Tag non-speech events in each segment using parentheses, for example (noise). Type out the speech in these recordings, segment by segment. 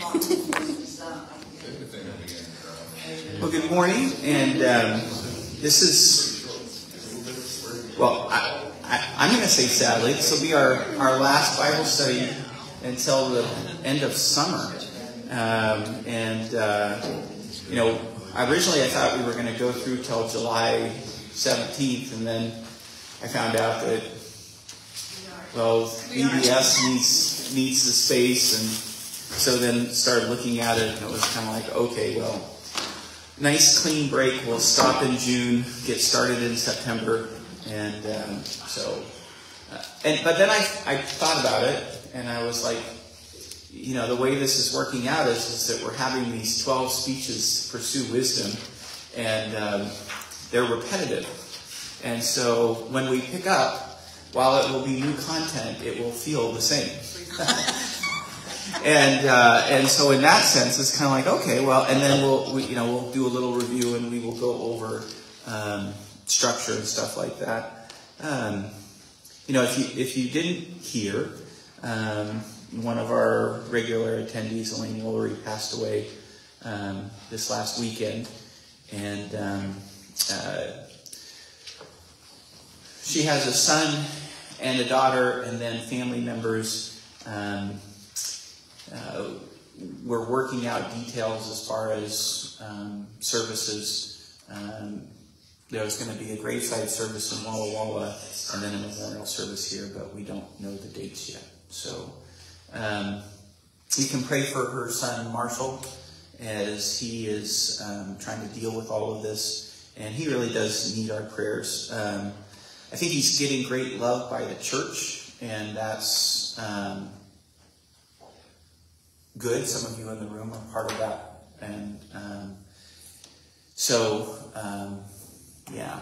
Well, good morning, and um, this is, well, I, am going to say sadly, this will be our, our last Bible study until the end of summer. Um, and, uh, you know, originally I thought we were going to go through till July 17th, and then I found out that, well, VBS needs, needs the space, and so then started looking at it, and it was kind of like, okay, well, nice clean break. We'll stop in June, get started in September, and um, so. Uh, and but then I I thought about it, and I was like, you know, the way this is working out is, is that we're having these twelve speeches to pursue wisdom, and um, they're repetitive, and so when we pick up, while it will be new content, it will feel the same. (laughs) (laughs) and uh, and so in that sense, it's kind of like okay, well, and then we'll we, you know we'll do a little review and we will go over um, structure and stuff like that. Um, you know, if you if you didn't hear, um, one of our regular attendees, Elaine Ullery, passed away um, this last weekend, and um, uh, she has a son and a daughter, and then family members. Um, uh, we're working out details as far as um, services. Um, there's going to be a graveside service in Walla Walla and then a memorial service here, but we don't know the dates yet. So um, we can pray for her son Marshall as he is um, trying to deal with all of this, and he really does need our prayers. Um, I think he's getting great love by the church, and that's um, good. Some of you in the room are part of that. And um, so, um, yeah.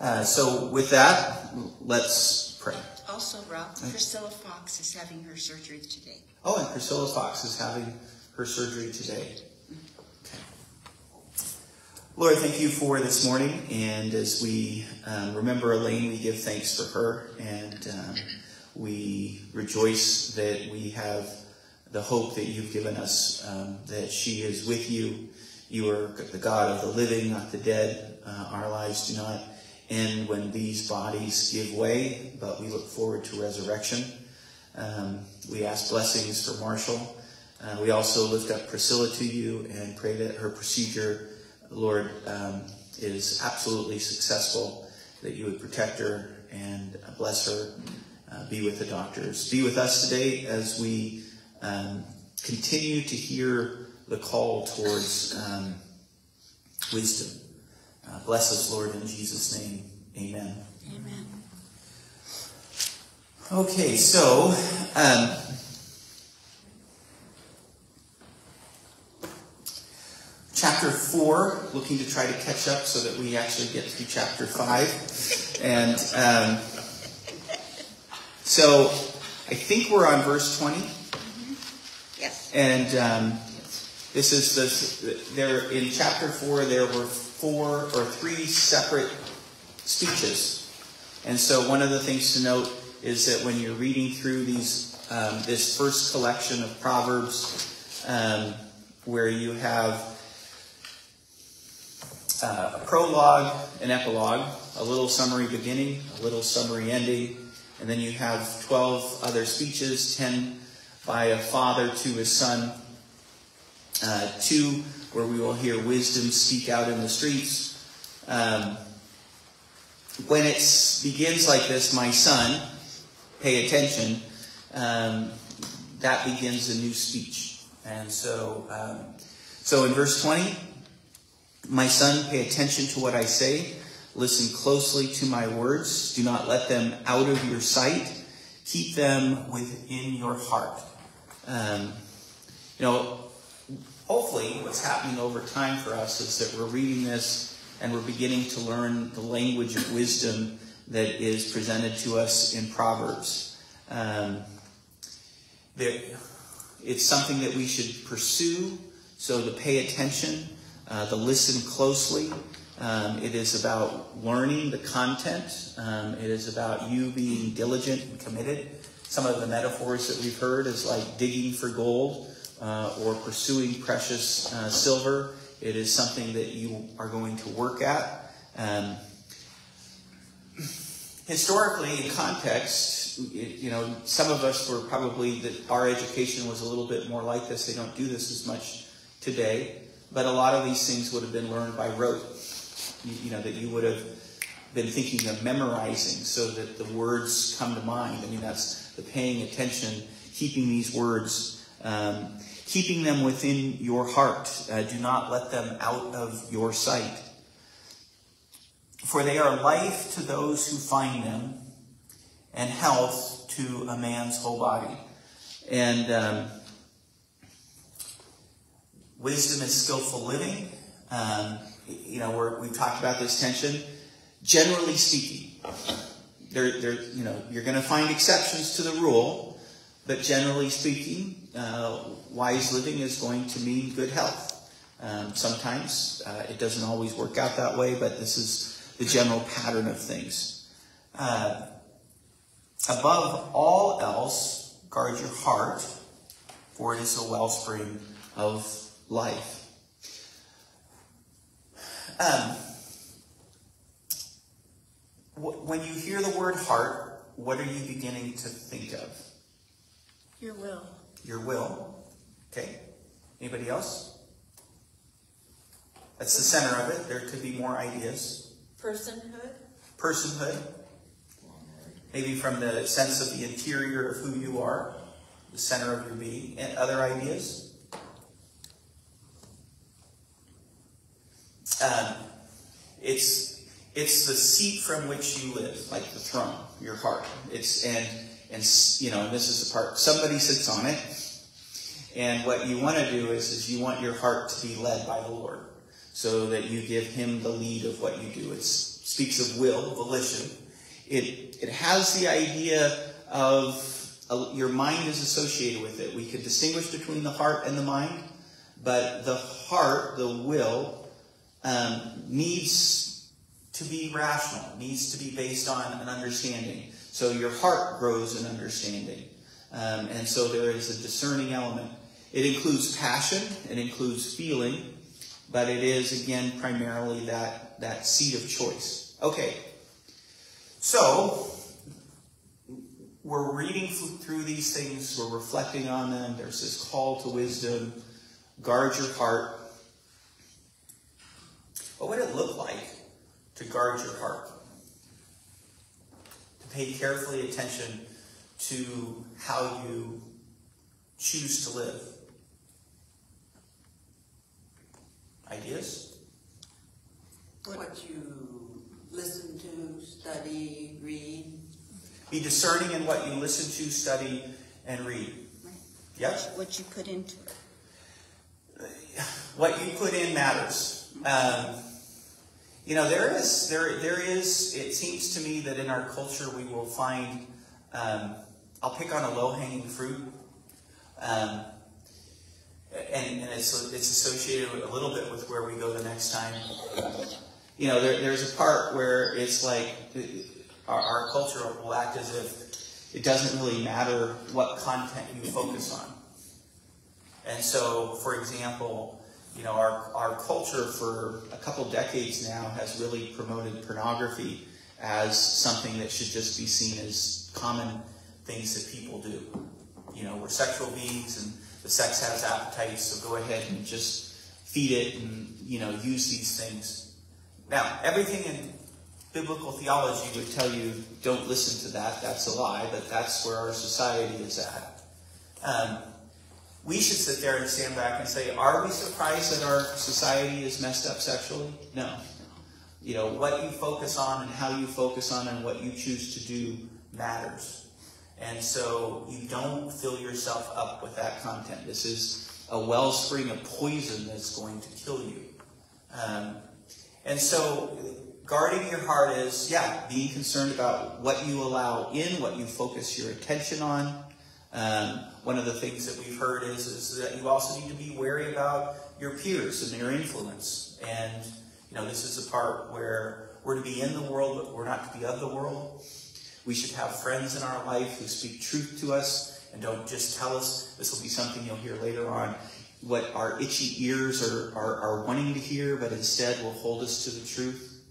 Uh, so, with that, let's pray. Also, Rob, Priscilla Fox is having her surgery today. Oh, and Priscilla Fox is having her surgery today. Okay. Lord, thank you for this morning. And as we um, remember Elaine, we give thanks for her. And um, we rejoice that we have the hope that you've given us, um, that she is with you. You are the God of the living, not the dead. Uh, our lives do not end when these bodies give way, but we look forward to resurrection. Um, we ask blessings for Marshall. Uh, we also lift up Priscilla to you and pray that her procedure, Lord, um, is absolutely successful, that you would protect her and bless her, uh, be with the doctors. Be with us today as we um, continue to hear the call towards um, wisdom. Uh, bless us, Lord, in Jesus' name. Amen. Amen. Okay, so um, chapter 4, looking to try to catch up so that we actually get to chapter 5. And um, so I think we're on verse 20. And um, this is this. There in chapter four, there were four or three separate speeches, and so one of the things to note is that when you're reading through these, um, this first collection of proverbs, um, where you have uh, a prologue, an epilogue, a little summary beginning, a little summary ending, and then you have 12 other speeches, 10 by a father to his son. Uh, two, where we will hear wisdom speak out in the streets. Um, when it begins like this, my son, pay attention, um, that begins a new speech. And so, um, so in verse 20, my son, pay attention to what I say. Listen closely to my words. Do not let them out of your sight. Keep them within your heart. Um, you know, hopefully what's happening over time for us is that we're reading this and we're beginning to learn the language of wisdom that is presented to us in Proverbs. Um, it's something that we should pursue, so to pay attention, uh, to listen closely. Um, it is about learning the content. Um, it is about you being diligent and committed. Some of the metaphors that we've heard is like digging for gold. uh, or pursuing precious uh, silver. It is something that you are going to work at. Um, historically, in context, you know, some of us were probably that our education was a little bit more like this. They don't do this as much today, but a lot of these things would have been learned by rote. You, you know, that you would have been thinking of memorizing so that the words come to mind. I mean, that's the paying attention, keeping these words, um, keeping them within your heart. Uh, do not let them out of your sight. For they are life to those who find them, and health to a man's whole body. And um, wisdom is skillful living. Um, you know, we have talked about this tension. Generally speaking, there, there, you know, you're going to find exceptions to the rule, but generally speaking, uh, wise living is going to mean good health. Um, sometimes uh, it doesn't always work out that way, but this is the general pattern of things. Uh, above all else, guard your heart, for it is a wellspring of life. Um, when you hear the word heart, what are you beginning to think of? Your will. Your will. Okay. Anybody else? That's the center of it. There could be more ideas. Personhood. Personhood. Maybe from the sense of the interior of who you are, the center of your being. And other ideas? Um, it's it's the seat from which you live, like the throne, your heart. It's and and you know, and this is the part. Somebody sits on it, and what you want to do is is you want your heart to be led by the Lord, so that you give Him the lead of what you do. It speaks of will, volition. It it has the idea of uh, your mind is associated with it. We can distinguish between the heart and the mind, but the heart, the will, um, needs to be rational, it needs to be based on an understanding. So your heart grows in understanding. Um, and so there is a discerning element. It includes passion, it includes feeling, but it is, again, primarily that, that seat of choice. Okay. So, we're reading through these things, we're reflecting on them. There's this call to wisdom. Guard your heart. What would it look like to guard your heart, to pay carefully attention to how you choose to live. Ideas? What you listen to, study, read. Be discerning in what you listen to, study, and read. Right. Yep. What you put into it. What you put in matters. Um, you know, there is, there, there is, it seems to me that in our culture we will find, um, I'll pick on a low hanging fruit. Um, and, and it's, it's associated a little bit with where we go the next time. You know, there, there's a part where it's like our, our culture will act as if it doesn't really matter what content you focus on. And so, for example, you know, our, our culture for a couple decades now has really promoted pornography as something that should just be seen as common things that people do. You know, we're sexual beings and the sex has appetites, so go ahead and just feed it and, you know, use these things. Now, everything in biblical theology would tell you don't listen to that, that's a lie, but that's where our society is at. Um, we should sit there and stand back and say, are we surprised that our society is messed up sexually? No. You know, what you focus on and how you focus on and what you choose to do matters. And so you don't fill yourself up with that content. This is a wellspring of poison that's going to kill you. Um, and so guarding your heart is, yeah, being concerned about what you allow in, what you focus your attention on, um, one of the things that we've heard is, is that you also need to be wary about your peers and their influence. And, you know, this is a part where we're to be in the world, but we're not to be of the world. We should have friends in our life who speak truth to us and don't just tell us. This will be something you'll hear later on. What our itchy ears are, are, are wanting to hear, but instead will hold us to the truth.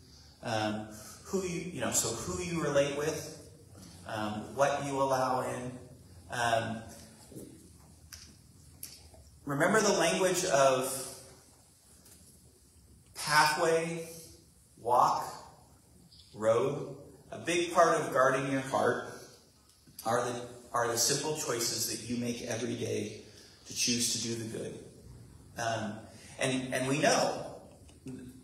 Um, who you, you know, so who you relate with, um, what you allow in. Um, remember the language of pathway, walk, road. A big part of guarding your heart are the, are the simple choices that you make every day to choose to do the good. Um, and, and we know,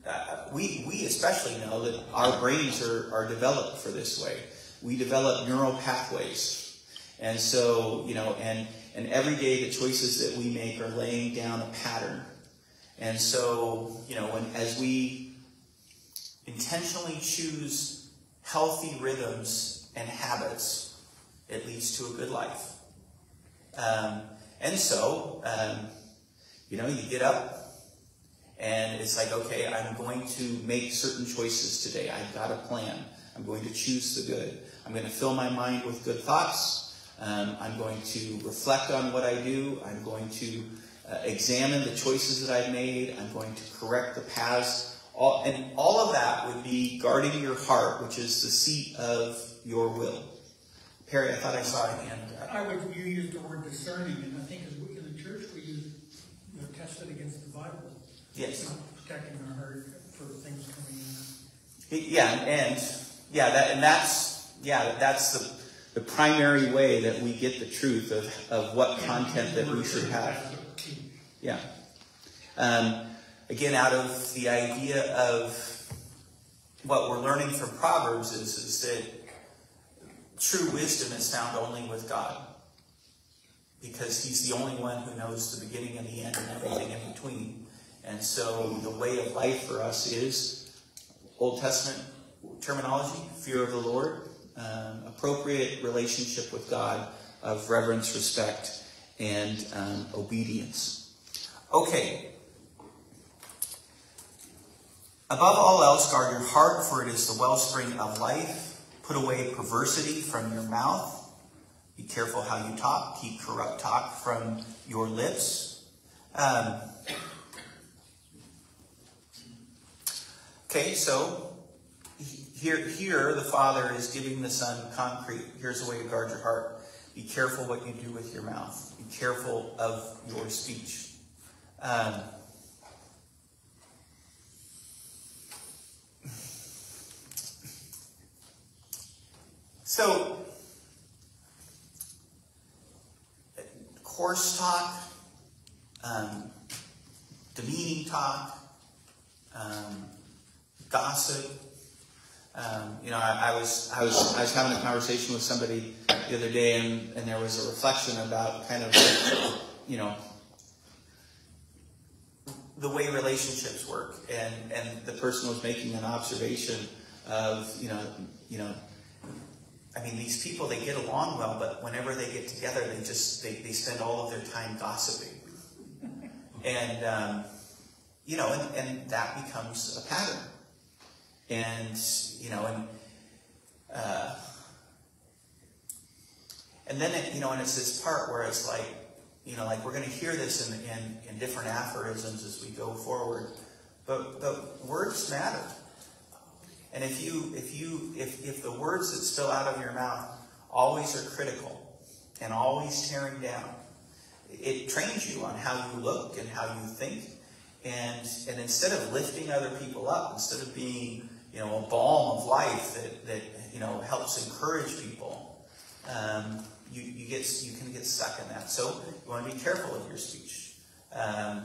uh, we, we especially know that our brains are, are developed for this way. We develop neural pathways. And so, you know, and, and every day the choices that we make are laying down a pattern. And so, you know, when, as we intentionally choose healthy rhythms and habits, it leads to a good life. Um, and so, um, you know, you get up and it's like, okay, I'm going to make certain choices today. I've got a plan. I'm going to choose the good. I'm going to fill my mind with good thoughts. Um, I'm going to reflect on what I do. I'm going to uh, examine the choices that I've made. I'm going to correct the paths. All, and all of that would be guarding your heart, which is the seat of your will. Perry, I thought I saw a hand. I would, you used the word discerning, and I think as we, in the church, we use, you know, test it against the Bible. Yes. Protecting our heart for things coming in. Yeah, and yeah, that and that's yeah, that's the the primary way that we get the truth of, of what content that we should have. Yeah. Um, again, out of the idea of what we're learning from Proverbs is, is that true wisdom is found only with God. Because He's the only one who knows the beginning and the end and everything in between. And so the way of life for us is Old Testament terminology, fear of the Lord, um, appropriate relationship with God of reverence, respect, and um, obedience. Okay. Above all else, guard your heart, for it is the wellspring of life. Put away perversity from your mouth. Be careful how you talk. Keep corrupt talk from your lips. Um, okay, so here, here the Father is giving the Son concrete. Here's a way to guard your heart. Be careful what you do with your mouth. Be careful of your speech. Um, so, coarse talk, um, demeaning talk, um, gossip. Um, you know, I, I, was I was I was having a conversation with somebody the other day, and, and there was a reflection about kind of you know the way relationships work, and and the person was making an observation of you know you know. I mean, these people, they get along well, but whenever they get together, they just, they, they spend all of their time gossiping. And, um, you know, and, and that becomes a pattern. And, you know, and, uh, and then, it, you know, and it's this part where it's like, you know, like we're going to hear this in, in, in different aphorisms as we go forward. But, but words matter. And if you, if you, if, if the words that spill out of your mouth always are critical and always tearing down, it trains you on how you look and how you think. And, and instead of lifting other people up, instead of being, you know, a balm of life that, that you know, helps encourage people, um, you, you, get, you can get stuck in that. So you want to be careful with your speech. Um,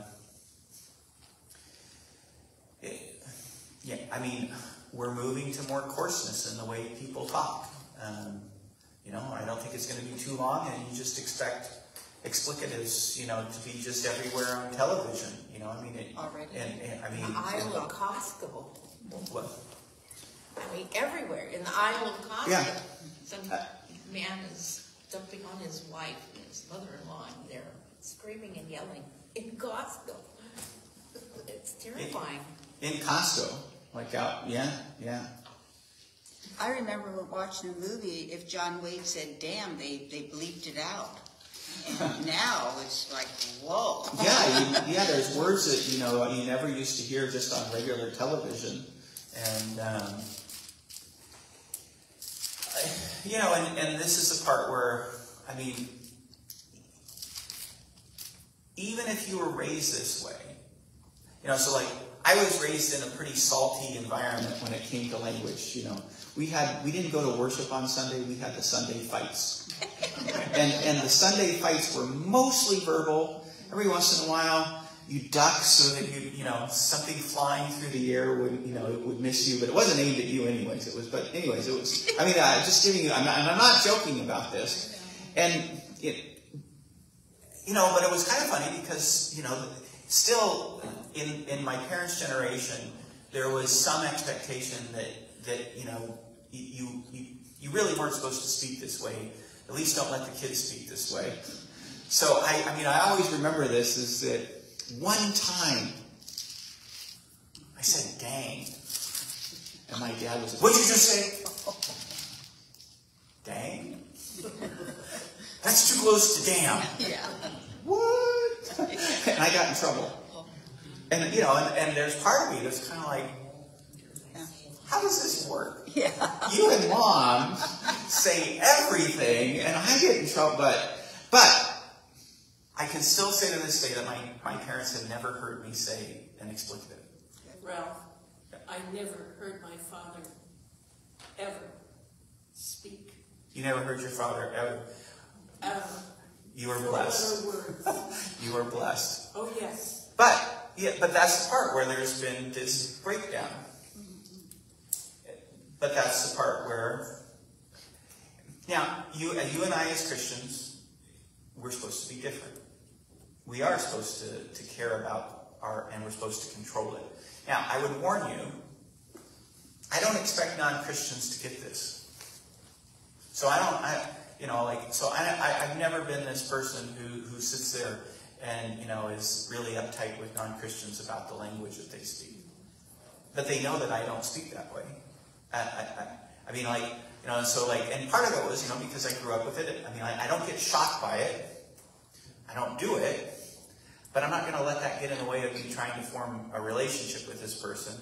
it, yeah, I mean, we're moving to more coarseness in the way people talk. Um, you know, I don't think it's going to be too long, and you just expect explicatives, you know, to be just everywhere on television. You know, I mean, it, Already. And, and I mean, The of and- Costco. what? I mean, everywhere, in the aisle of Costco. Yeah. Some man is dumping on his wife and his mother-in-law, and they're screaming and yelling in Costco. (laughs) It's terrifying. in Costco, like out, yeah, yeah. I remember watching a movie, if John Wayne said damn, they, they bleeped it out. And (laughs) now it's like, whoa. yeah, you, (laughs) yeah. There's words that you know you never used to hear just on regular television, and um, I- you know, and, and this is the part where I mean, even if you were raised this way, you know, so like I was raised in a pretty salty environment when it came to language. You know, we had we didn't go to worship on Sunday. We had the Sunday fights, (laughs) and and the Sunday fights were mostly verbal. Every once in a while, you duck so that you you know something flying through the air would you know it would miss you, but it wasn't aimed at you anyways. It was, but anyways, it was. I mean, uh, just giving you. I'm not, and I'm not joking about this, and it. You know, but it was kind of funny because you know, still in in my parents' generation, there was some expectation that that you know you you you really weren't supposed to speak this way. At least don't let the kids speak this way. So I, I mean, I always remember this is that one time I said "dang," and my dad was, "What'd you just say?" (laughs) Dang. (laughs) That's too close to damn. (laughs) Yeah. What? and I got in trouble. And you know, and, and there's part of me that's kind of like, how does this work? Yeah. You and mom say everything, and I get in trouble. But, but I can still say to this day that my, my parents have never heard me say an expletive. Ralph, I never heard my father ever speak. You never heard your father ever. Ever. You were Four blessed. (laughs) You were blessed. Oh, yes. But yeah, but that's the part where there's been this breakdown. But that's the part where now you you and I as Christians, we're supposed to be different. We are supposed to, to care about our and we're supposed to control it. Now I would warn you, I don't expect non-Christians to get this. So I don't I you know like so I, I I've never been this person who who sits there and you know is really uptight with non-Christians about the language that they speak. But they know that I don't speak that way. I, I, I, mean, like, you know, so like, and part of it was, you know, because I grew up with it. I mean, I, I don't get shocked by it. I don't do it. But I'm not going to let that get in the way of me trying to form a relationship with this person.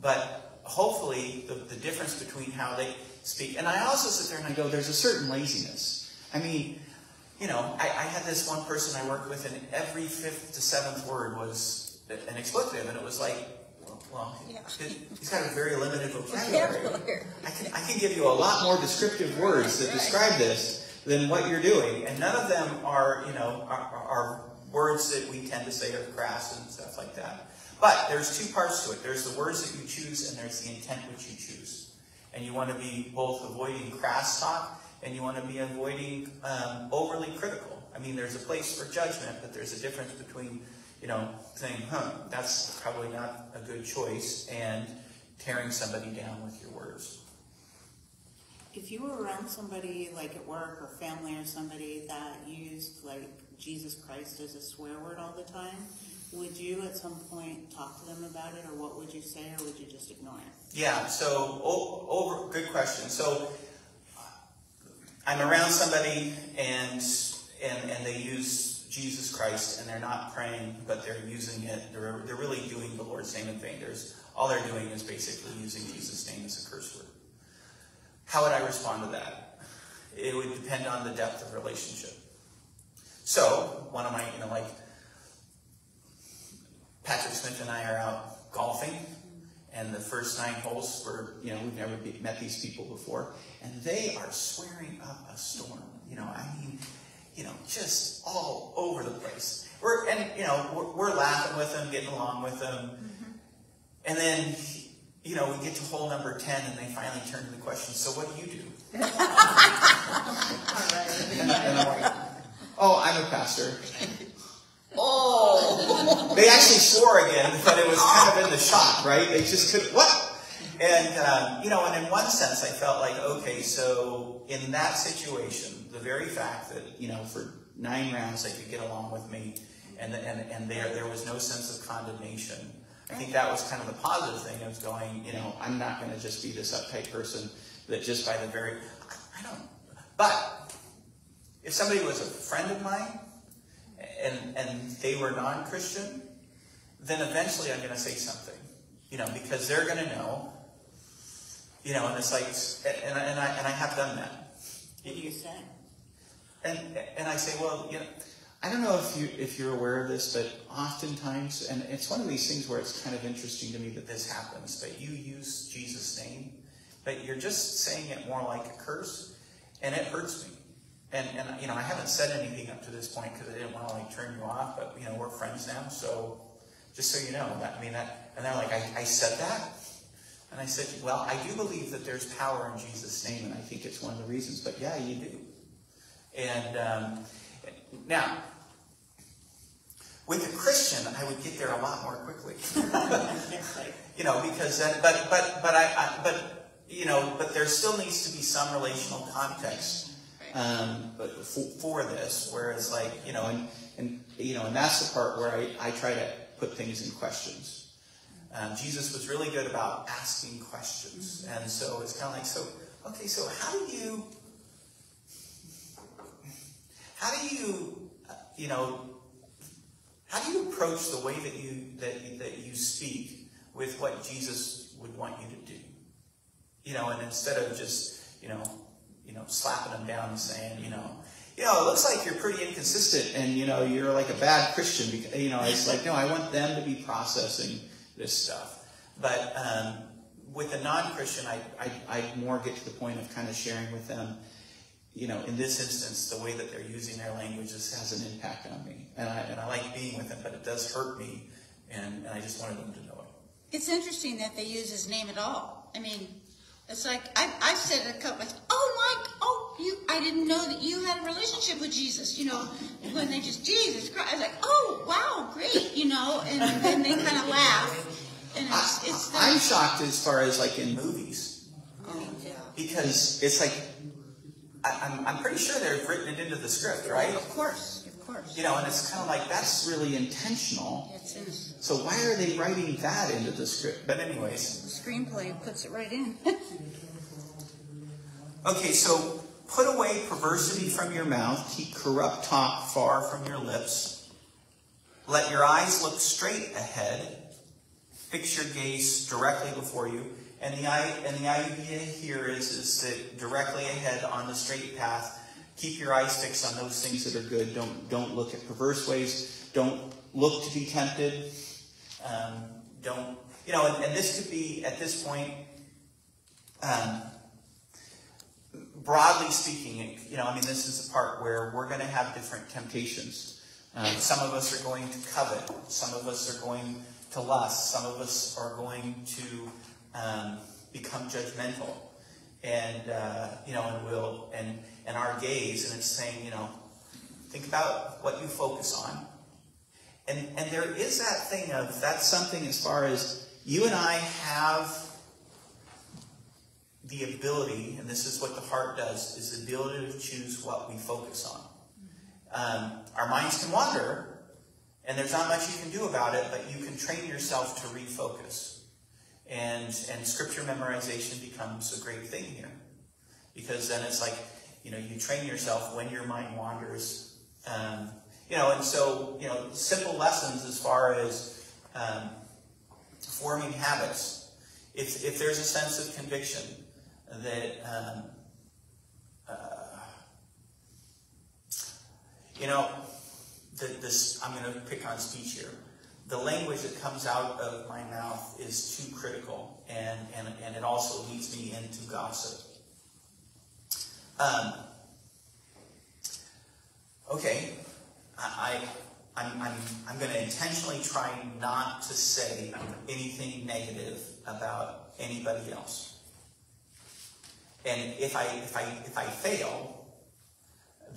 But hopefully, the, the difference between how they speak, and I also sit there and I go, there's a certain laziness. I mean, you know, I, I had this one person I worked with, and every fifth to seventh word was an expletive, and it was like, well, Yeah. he's got a very limited (laughs) vocabulary. I can, I can give you a lot more descriptive words that describe this than what you're doing, and none of them are, you know, are, are words that we tend to say are crass and stuff like that. But there's two parts to it. There's the words that you choose, and there's the intent which you choose. And you want to be both avoiding crass talk, and you want to be avoiding um, overly critical. I mean, there's a place for judgment, but there's a difference between, you know, saying, huh, that's probably not a good choice, and tearing somebody down with your words. If you were around somebody like at work or family or somebody that used like Jesus Christ as a swear word all the time, would you at some point talk to them about it or what would you say or would you just ignore it? Yeah, so over good question. So I'm around somebody and and and they use Jesus Christ and they're not praying, but they're using it. They're they're really doing the Lord's name in vain. There's all they're doing is basically using Jesus' name as a curse word. How would I respond to that? It would depend on the depth of relationship. So one of my, you know, like Patrick Smith and I are out golfing, and the first nine holes were, you know, we've never be, met these people before, and they are swearing up a storm. You know, I mean, you know, just all over the place. We're and you know we're, we're laughing with them, getting along with them, mm-hmm. and then you know we get to hole number ten, and they finally turn to the question. So what do you do? (laughs) And, and I'm like, oh, I'm a pastor. (laughs) Oh. They actually swore again, but it was kind of in the shot, right? They just couldn't, what? And, um, you know, and in one sense, I felt like, okay, so in that situation, the very fact that, you know, for nine rounds they could get along with me and, and, and there, there was no sense of condemnation. I think that was kind of the positive thing of going, you know, I'm not going to just be this uptight person that just by the very, I don't, but if somebody was a friend of mine and, and they were non-Christian, then eventually I'm going to say something, you know, because they're going to know, you know, and it's like, and, and, I, and I have done that. What do you say? And, and I say, well, you know, I don't know if you if you're aware of this, but oftentimes, and it's one of these things where it's kind of interesting to me that this happens, that you use Jesus' name, but you're just saying it more like a curse, and it hurts me. And and you know, I haven't said anything up to this point because I didn't want to like turn you off, but you know, we're friends now, so just so you know, that I mean that, and they're like, I, I said that. And I said, well, I do believe that there's power in Jesus' name, and I think it's one of the reasons. But yeah, you do. And um, now, with a Christian, I would get there a lot more quickly. (laughs) you know, because then, but but but I, I but you know, but there still needs to be some relational context um, but for, for this. Whereas, like you know, and and you know, and that's the part where I, I try to put things in questions. Um, Jesus was really good about asking questions, and so it's kind of like, so okay, so how do you how do you, you know, how do you approach the way that you that that you speak with what Jesus would want you to do? You know, and instead of just you know, you know, slapping them down and saying, you know, you know, it looks like you're pretty inconsistent, and you know, you're like a bad Christian. Because, you know, it's like, no, I want them to be processing this stuff. But um, with a non-Christian, I, I I more get to the point of kind of sharing with them you know, in this instance, the way that they're using their languages has an impact on me. And I, and I like being with them, but it does hurt me, and, and I just wanted them to know it. It's interesting that they use his name at all. I mean, it's like I, I've said it a couple. Of, oh Mike, oh you, I didn't know that you had a relationship with Jesus. You know, when they just Jesus Christ, I was like, oh wow, great. You know, and then they kind of (laughs) laugh, and it's it's. The, I'm shocked as far as like in movies, oh, yeah. because it's like, I, I'm, I'm pretty sure they've written it into the script, right? Of course, of course. You know, and it's kind of like, that's really intentional. It's in So why are they writing that into the script? But anyways, the screenplay puts it right in. (laughs) Okay, so put away perversity from your mouth, keep corrupt talk far from your lips. Let your eyes look straight ahead. Fix your gaze directly before you. And the, and the idea here is, is that directly ahead on the straight path, keep your eyes fixed on those things that are good. Don't, don't look at perverse ways. Don't look to be tempted. Um, don't, you know, and, and, this could be, at this point, um, broadly speaking, you know, I mean, this is the part where we're going to have different temptations. Um, some of us are going to covet. Some of us are going to lust. Some of us are going to um, become judgmental, and uh, you know, and will and and our gaze, and it's saying, you know, think about what you focus on, and and there is that thing of that's something as far as you and I have the ability, and this is what the heart does, is the ability to choose what we focus on. Um, our minds can wander, and there's not much you can do about it, but you can train yourself to refocus. And, and scripture memorization becomes a great thing here. Because then it's like, you know, you train yourself when your mind wanders. Um, you know, and so, you know, simple lessons as far as um, forming habits. If, if there's a sense of conviction, that um, uh, you know the, this i'm going to pick on speech here. The language that comes out of my mouth is too critical and, and, and it also leads me into gossip. Um, okay I, I'm, I'm, I'm going to intentionally try not to say anything negative about anybody else and if I, if I, if I fail,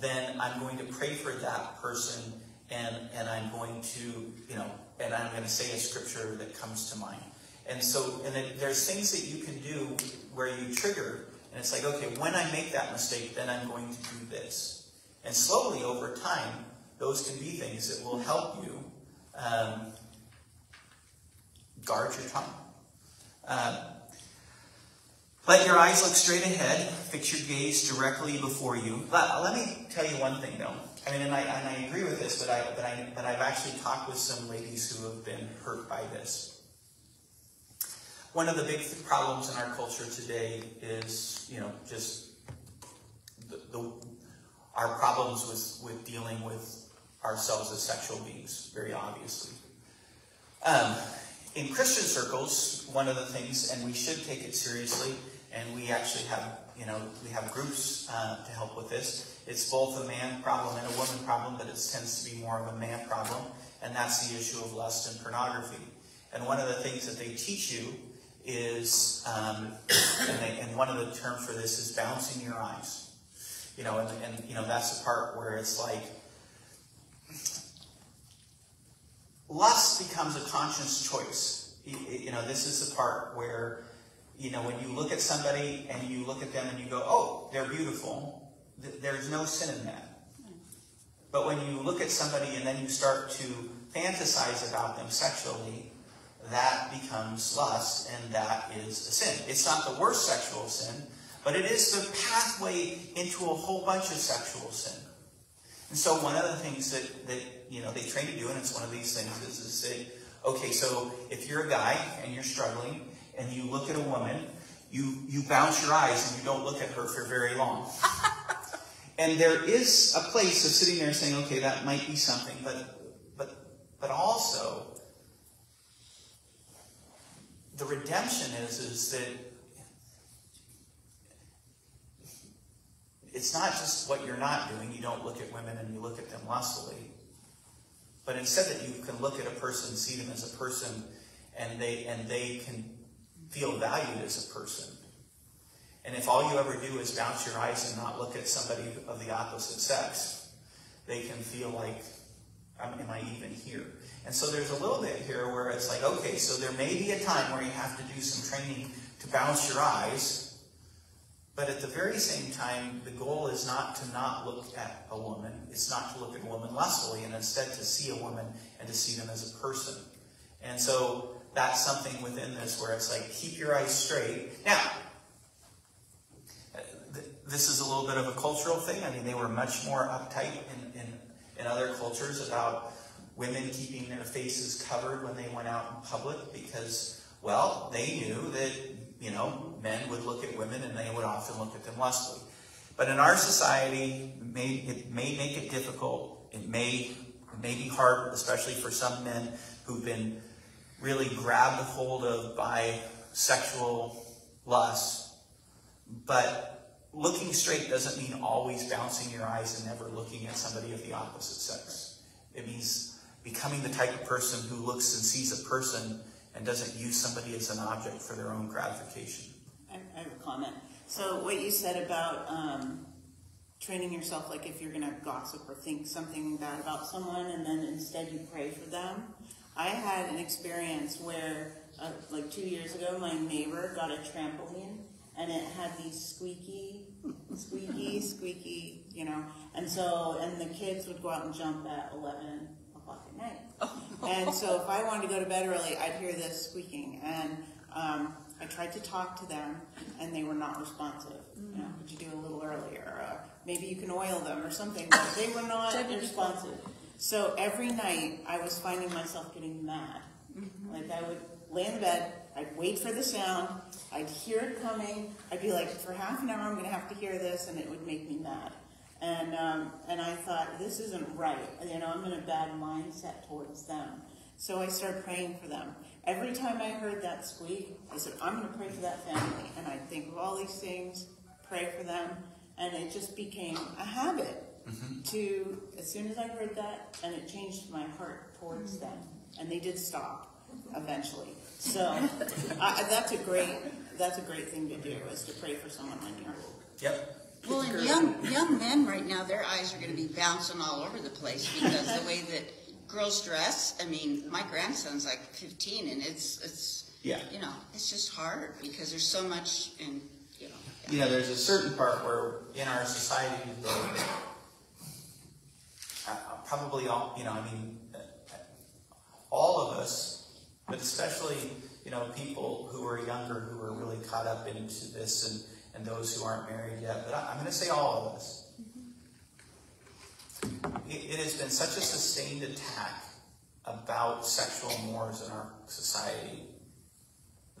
then I'm going to pray for that person and, and I'm going to, you know, and I'm going to say a scripture that comes to mind. And so, and then there's things that you can do where you trigger, and it's like, okay, when I make that mistake, then I'm going to do this. And slowly over time, those can be things that will help you um, guard your tongue. Um, Let your eyes look straight ahead. Fix your gaze directly before you. Let, let me tell you one thing, though. I mean, and I, and I agree with this, but I, but I, but I've actually talked with some ladies who have been hurt by this. One of the big problems in our culture today is, you know, just the, the our problems with, with dealing with ourselves as sexual beings, very obviously. Um, in Christian circles, one of the things, and we should take it seriously, and we actually have, you know, we have groups uh, to help with this. It's both a man problem and a woman problem, but it tends to be more of a man problem, and that's the issue of lust and pornography. And one of the things that they teach you is, um, (coughs) and, they, and one of the terms for this is bouncing your eyes. You know, and, and you know that's the part where it's like lust becomes a conscious choice. You, know, this is the part where, you know, when you look at somebody and you look at them and you go, oh, they're beautiful, there's no sin in that. But when you look at somebody and then you start to fantasize about them sexually, that becomes lust and that is a sin. It's not the worst sexual sin, but it is the pathway into a whole bunch of sexual sin. And so one of the things that, that you know they train to do, and it's one of these things, is to say, okay, so if you're a guy and you're struggling and you look at a woman, you you bounce your eyes and you don't look at her for very long. (laughs) and there is a place of sitting there saying, okay, that might be something, but but but also the redemption is is that it's not just what you're not doing. You don't look at women and you look at them lustfully. But instead that you can look at a person, see them as a person, and they and they can feel valued as a person. And if all you ever do is bounce your eyes and not look at somebody of the opposite sex, they can feel like, am I even here? And so there's a little bit here where it's like, okay, so there may be a time where you have to do some training to bounce your eyes, but at the very same time, the goal is not to not look at a woman. It's not to look at a woman lustfully, and instead to see a woman and to see them as a person. And so that's something within this where it's like, keep your eyes straight. Now, this is a little bit of a cultural thing. I mean, they were much more uptight in, in, in other cultures about women keeping their faces covered when they went out in public because, well, they knew that you know, men would look at women and they would often look at them lustfully. But in our society, it may, it may make it difficult. It may, it may be hard, especially for some men who've been really grabbed hold of by sexual lust. But looking straight doesn't mean always bouncing your eyes and never looking at somebody of the opposite sex. It means becoming the type of person who looks and sees a person and doesn't use somebody as an object for their own gratification. I, I have a comment. So what you said about um, training yourself, like if you're going to gossip or think something bad about someone, and then instead you pray for them. I had an experience where, uh, like two years ago, my neighbor got a trampoline, and it had these squeaky, squeaky, squeaky, you know. And so, and the kids would go out and jump at 11 night. And so if I wanted to go to bed early, I'd hear this squeaking. And um, I tried to talk to them, and they were not responsive. Mm. You know, could you do a little earlier? Uh, maybe you can oil them or something. But they were not responsive. So every night, I was finding myself getting mad. Mm -hmm. Like I would lay in the bed, I'd wait for the sound, I'd hear it coming, I'd be like, for half an hour, I'm going to have to hear this, and it would make me mad. And um, and I thought this isn't right. You know, I'm in a bad mindset towards them. So I started praying for them. Every time I heard that squeak, I said, I'm going to pray for that family. And I think of all these things, pray for them, and it just became a habit. Mm-hmm. To as soon as I heard that, and it changed my heart towards them, and they did stop eventually. So I, that's a great that's a great thing to do is to pray for someone when you're Yep. Well, and young young men right now, their eyes are going to be bouncing all over the place because the way that girls dress. I mean, my grandson's like 15, and it's it's Yeah. you know it's just hard because there's so much in you know. You know, there's a certain part where in our society, though, uh, probably all, you know, I mean, uh, all of us but especially, you know, people who are younger who are really caught up into this and, and those who aren't married yet. But I'm going to say all of us. Mm-hmm. It, it has been such a sustained attack about sexual mores in our society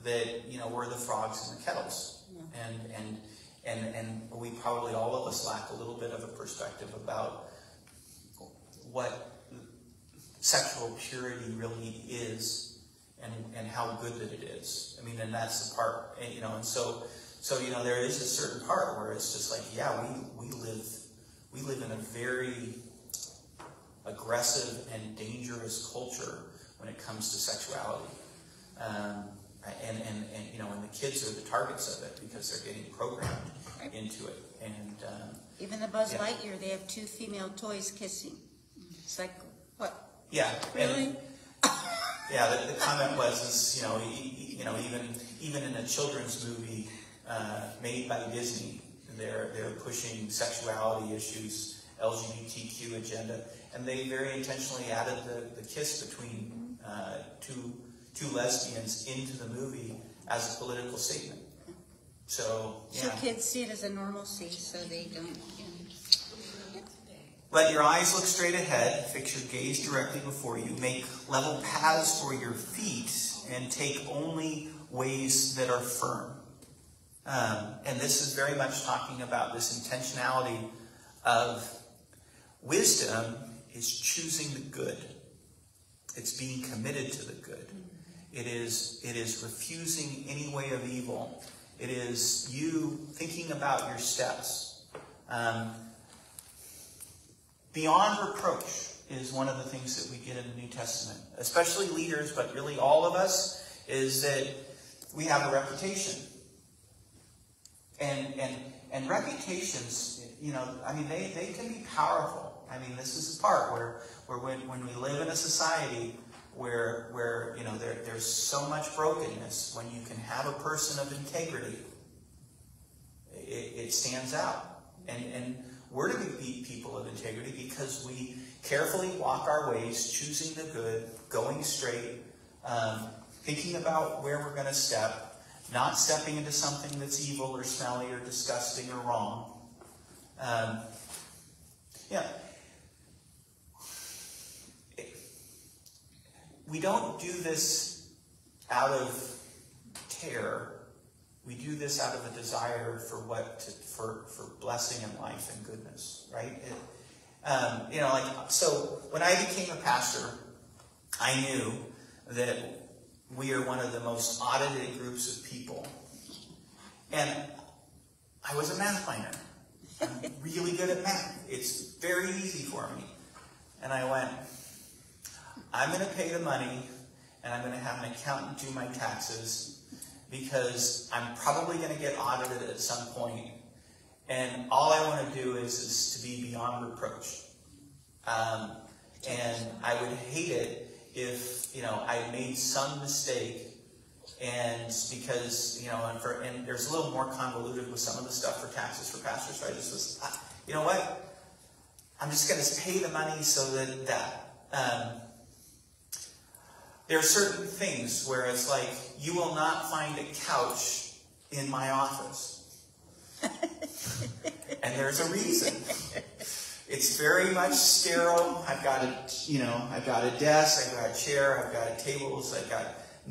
that, you know, we're the frogs in the kettles. And, and, and, and we probably, all of us lack a little bit of a perspective about what sexual purity really is and, and how good that it is. I mean, and that's the part, you know, and so, so, you know, there is a certain part where it's just like, yeah, we, we live, we live in a very aggressive and dangerous culture when it comes to sexuality. Um, and, and, and, you know, and the kids are the targets of it because they're getting programmed into it. And, um, Even the Buzz Yeah. Lightyear, they have two female toys kissing. It's like, what? yeah. and- Really? (laughs) Yeah, the, the comment was, is, you know, e- you know, even even in a children's movie uh, made by Disney, they're they're pushing sexuality issues, LGBTQ agenda, and they very intentionally added the, the kiss between uh, two two lesbians into the movie as a political statement. So So kids see it as a normalcy, so they don't, you know. let your eyes look straight ahead. Fix your gaze directly before you. Make level paths for your feet, and take only ways that are firm. Um, and this is very much talking about this intentionality of wisdom is choosing the good. It's being committed to the good. It is, it is refusing any way of evil. It is you thinking about your steps. Um, beyond reproach is one of the things that we get in the New Testament, especially leaders, but really all of us, is that we have a reputation. And, and, and reputations, you know, I mean, they, they can be powerful. I mean, this is the part where, where when, when we live in a society where, where you know, there, there's so much brokenness, when you can have a person of integrity, it, it stands out. And, and we're to be people of integrity because we carefully walk our ways, choosing the good, going straight, um, thinking about where we're going to step, not stepping into something that's evil or smelly or disgusting or wrong. Um, yeah. We don't do this out of terror. We do this out of a desire for what to, for for blessing and life and goodness, right? It, um, you know, like so. When I became a pastor, I knew that we are one of the most audited groups of people, and I was a math minor. I'm really good at math. It's very easy for me, and I went. I'm going to pay the money, and I'm going to have an accountant do my taxes because I'm probably going to get audited at some point, and all I want to do is, is to be beyond reproach. Um, and I would hate it if you know I made some mistake, and because you know, and for and there's a little more convoluted with some of the stuff for taxes for pastors. So I just was, you know what? I'm just going to pay the money so that that. Um, there are certain things where it's like, you will not find a couch in my office. (laughs) and there's a reason. It's very much sterile. I've got a, you know, I've got a desk, I've got a chair, I've got tables, I've got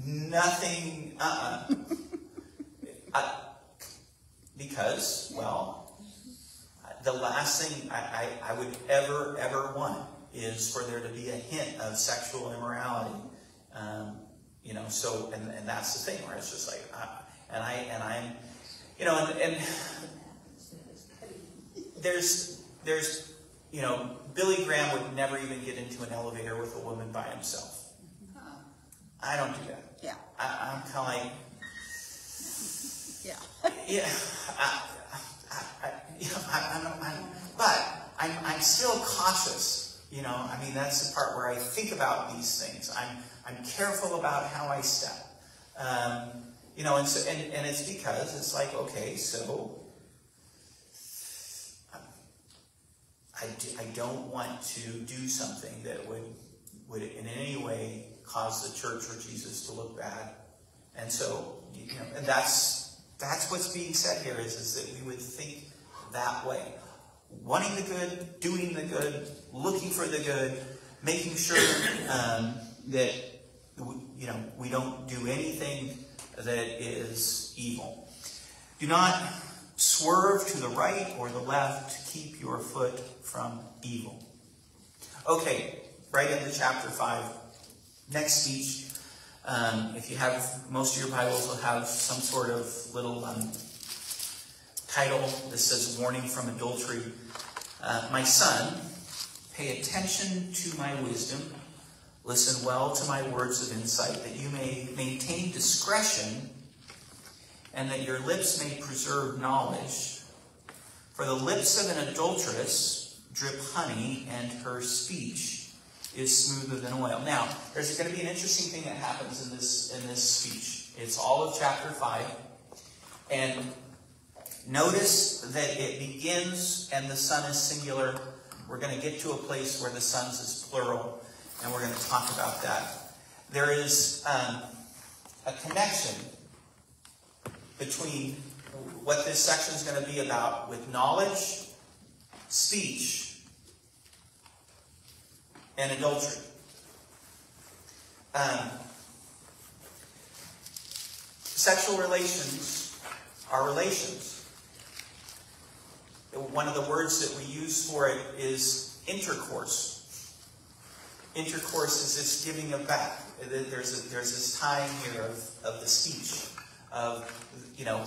nothing, uh-uh. (laughs) I, because, well, the last thing I, I, I would ever, ever want is for there to be a hint of sexual immorality. Um, you know, so, and, and that's the thing where it's just like, uh, and I, and I'm, you know, and, and there's, there's, you know, Billy Graham would never even get into an elevator with a woman by himself. I don't do that. Yeah, I, I'm kind of like, yeah. (laughs) yeah, I, I, I, you know, I, I'm, I'm, but I'm, I'm still cautious. You know, I mean, that's the part where I think about these things. I'm, I'm careful about how I step. Um, you know, and, so, and, and it's because it's like, okay, so I, do, I don't want to do something that would, would in any way cause the church or Jesus to look bad. And so, you know, and that's that's what's being said here is, is that we would think that way. Wanting the good, doing the good, looking for the good, making sure um, that you know we don't do anything that is evil. Do not swerve to the right or the left to keep your foot from evil. Okay, right into chapter 5. Next speech. Um, if you have, most of your Bibles will have some sort of little um, title that says Warning from Adultery. Uh, my son, pay attention to my wisdom. Listen well to my words of insight, that you may maintain discretion and that your lips may preserve knowledge. For the lips of an adulteress drip honey, and her speech is smoother than oil. Now, there's going to be an interesting thing that happens in this in this speech. It's all of chapter five, and notice that it begins and the son is singular. We're going to get to a place where the sons is plural, and we're going to talk about that. There is um, a connection between what this section is going to be about with knowledge, speech, and adultery. Um, sexual relations are relations. One of the words that we use for it is intercourse. Intercourse is this giving of back. There's, a, there's this tying here of, of the speech of, you know,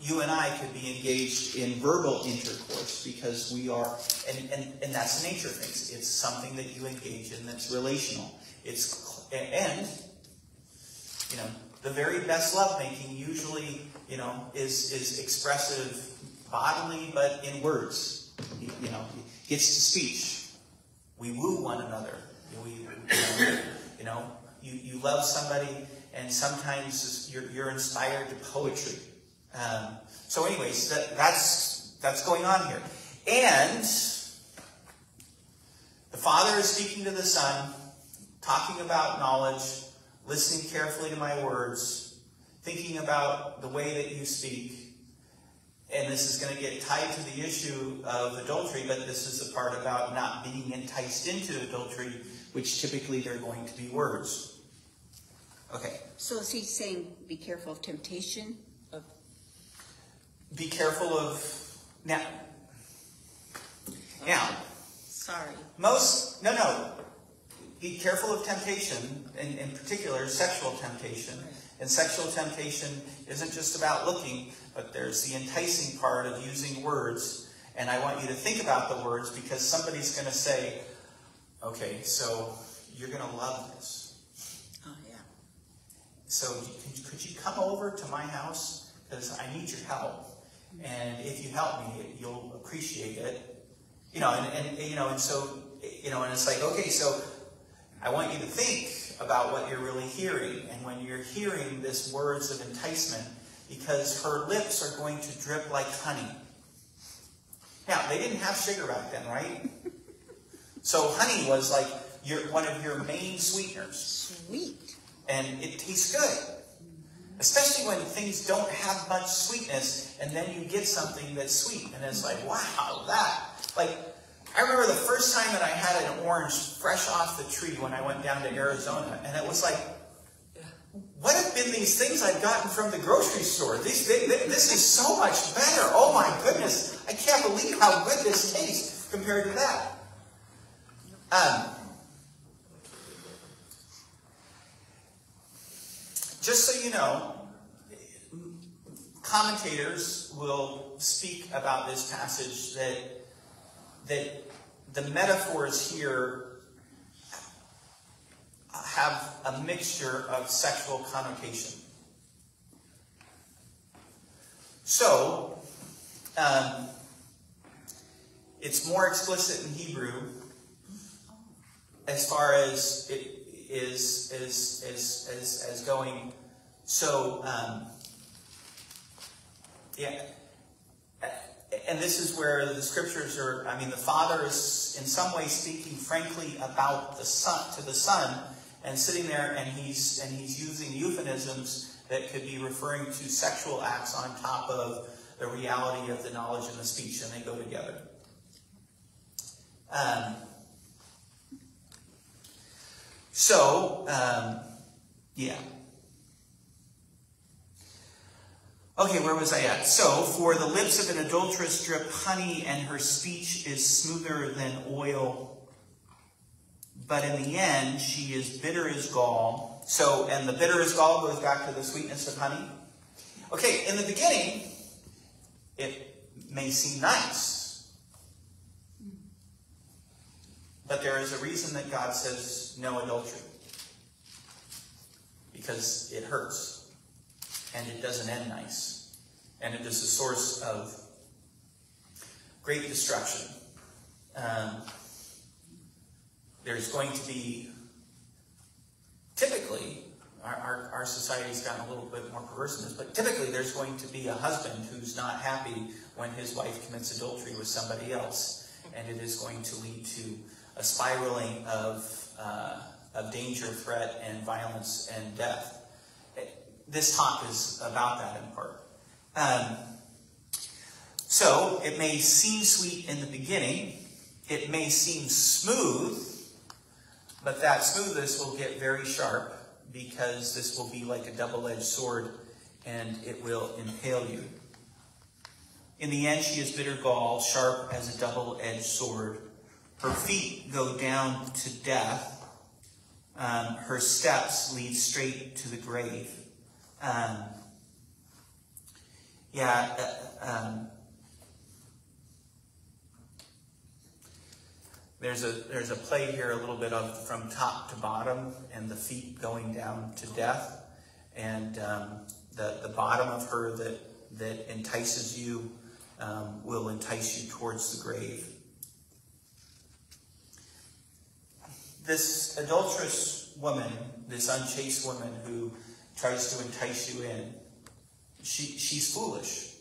you and I could be engaged in verbal intercourse because we are, and, and, and that's the nature of things. It's something that you engage in that's relational. It's, and, you know, the very best lovemaking usually, you know, is, is expressive bodily, but in words. You, you know, gets to speech. We woo one another. We, you know, you, you love somebody and sometimes you're, you're inspired to poetry. Um, so, anyways, that, that's that's going on here, and the Father is speaking to the Son, talking about knowledge, listening carefully to my words, thinking about the way that you speak. And this is going to get tied to the issue of adultery, but this is the part about not being enticed into adultery, which typically they're going to be words. Okay. So is he saying, be careful of temptation? Of be careful of now. Now, sorry. most no no. Be careful of temptation, in, in particular sexual temptation. And sexual temptation isn't just about looking, but there's the enticing part of using words. And I want you to think about the words because somebody's going to say, okay, so you're going to love this. So could you come over to my house? Because I need your help. And if you help me, you'll appreciate it. You know, and, and you know, and so, you know, and it's like, okay, so I want you to think about what you're really hearing. And when you're hearing this words of enticement, because her lips are going to drip like honey. Now, they didn't have sugar back then, right? So honey was like your, one of your main sweeteners. Sweet. And it tastes good. Especially when things don't have much sweetness, and then you get something that's sweet, and it's like, wow, that. Like, I remember the first time that I had an orange fresh off the tree when I went down to Arizona, and it was like, what have been these things I've gotten from the grocery store? These, they, they, this is so much better. Oh my goodness. I can't believe how good this tastes compared to that. Um, just so you know, commentators will speak about this passage that that the metaphors here have a mixture of sexual connotation. So, um, it's more explicit in Hebrew as far as it is as as as, as going. So, um, yeah, and this is where the scriptures are. I mean, the Father is in some way speaking frankly about the Son to the Son, and sitting there and he's and he's using euphemisms that could be referring to sexual acts on top of the reality of the knowledge and the speech, and they go together. Um, so, um, yeah. Okay, where was I at? So, for the lips of an adulteress drip honey, and her speech is smoother than oil. But in the end, she is bitter as gall. So, and the bitter as gall goes back to the sweetness of honey. Okay, in the beginning, it may seem nice. But there is a reason that God says no adultery. Because it hurts and it doesn't end nice. And it is a source of great destruction. Um, there's going to be, typically, our, our, our society's gotten a little bit more perverse in this, but typically there's going to be a husband who's not happy when his wife commits adultery with somebody else. And it is going to lead to a spiraling of, uh, of danger, threat, and violence and death this talk is about that in part. Um, so it may seem sweet in the beginning, it may seem smooth, but that smoothness will get very sharp because this will be like a double-edged sword and it will impale you. In the end, she is bitter gall, sharp as a double-edged sword. Her feet go down to death. Um, her steps lead straight to the grave. Um, yeah, uh, um, there's a there's a play here a little bit of from top to bottom and the feet going down to death, and um, the the bottom of her that that entices you um, will entice you towards the grave. This adulterous woman, this unchaste woman who tries to entice you in. She, she's foolish.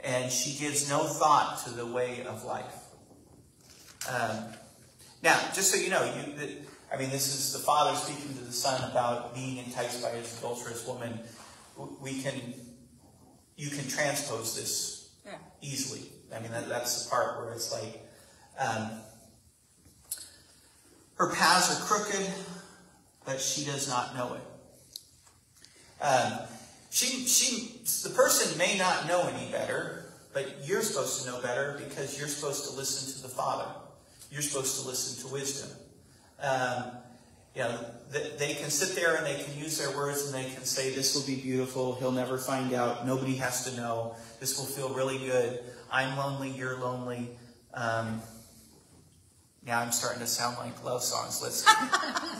And she gives no thought to the way of life. Um, now, just so you know, you, the, I mean, this is the father speaking to the son about being enticed by his adulterous woman. We can, you can transpose this Yeah. easily. I mean, that, that's the part where it's like, um, her paths are crooked, but she does not know it. Um, she, she, the person may not know any better, but you're supposed to know better because you're supposed to listen to the Father. You're supposed to listen to wisdom. Um, you know, they, can sit there and they can use their words and they can say, this will be beautiful. He'll never find out. Nobody has to know. This will feel really good. I'm lonely. You're lonely. Um, now I'm starting to sound like love songs. Let's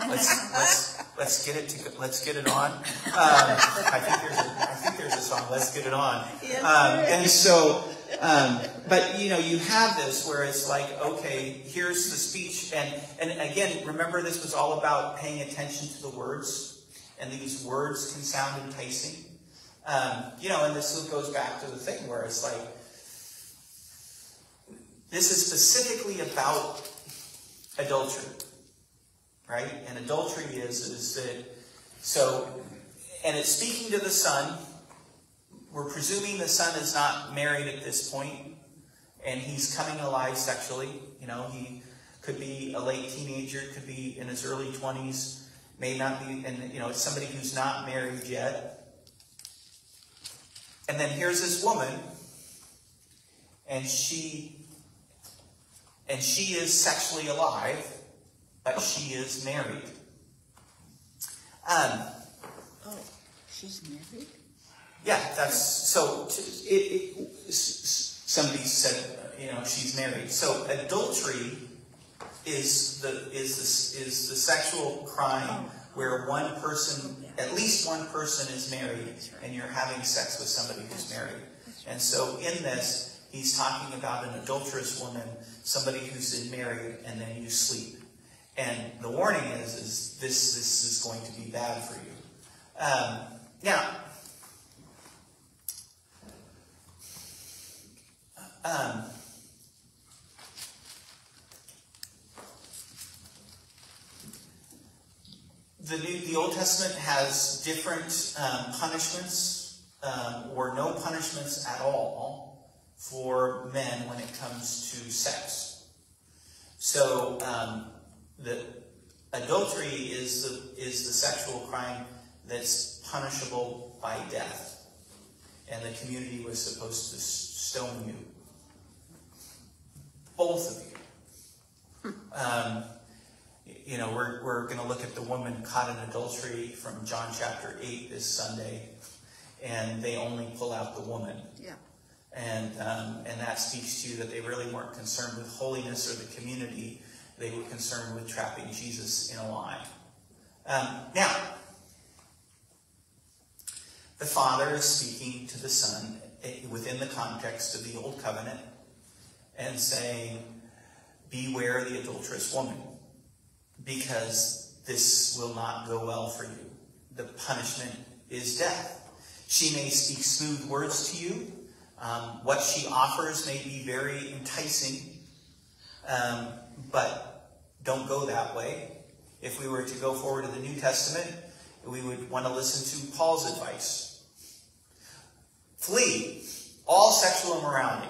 let's let's let's get it to let's get it on. Um, I think there's a, I think there's a song. Let's get it on. Um, and so, um, but you know, you have this where it's like, okay, here's the speech, and and again, remember this was all about paying attention to the words, and these words can sound enticing. Um, you know, and this goes back to the thing where it's like, this is specifically about adultery, right? And adultery is is that so, and it's speaking to the son. We're presuming the son is not married at this point, and he's coming alive sexually. You know, he could be a late teenager, could be in his early twenties, may not be, and you know, it's somebody who's not married yet. And then here's this woman, and she and she is sexually alive, but she is married. Um, Oh, she's married? yeah, that's so. It, it, somebody said, you know, she's married. So adultery is the is the, is the sexual crime where one person, at least one person, is married, and you're having sex with somebody who's married. And so in this, he's talking about an adulterous woman, somebody who's been married, and then you sleep. And the warning is, is this this is going to be bad for you. Um, now, um, the new, the Old Testament has different um, punishments um, or no punishments at all for men when it comes to sex. So um, the adultery is the is the sexual crime that's punishable by death, and the community was supposed to stone you, both of you. Um, you know, we're, we're going to look at the woman caught in adultery from John chapter 8 this Sunday, and they only pull out the woman. Yeah. And, um, and that speaks to you that they really weren't concerned with holiness or the community. They were concerned with trapping Jesus in a lie. Um, now, the Father is speaking to the Son eh, within the context of the Old Covenant and saying, Beware the adulterous woman because this will not go well for you. The punishment is death. She may speak smooth words to you. Um, what she offers may be very enticing, um, but don't go that way. If we were to go forward to the New Testament, we would want to listen to Paul's advice. Flee all sexual immorality.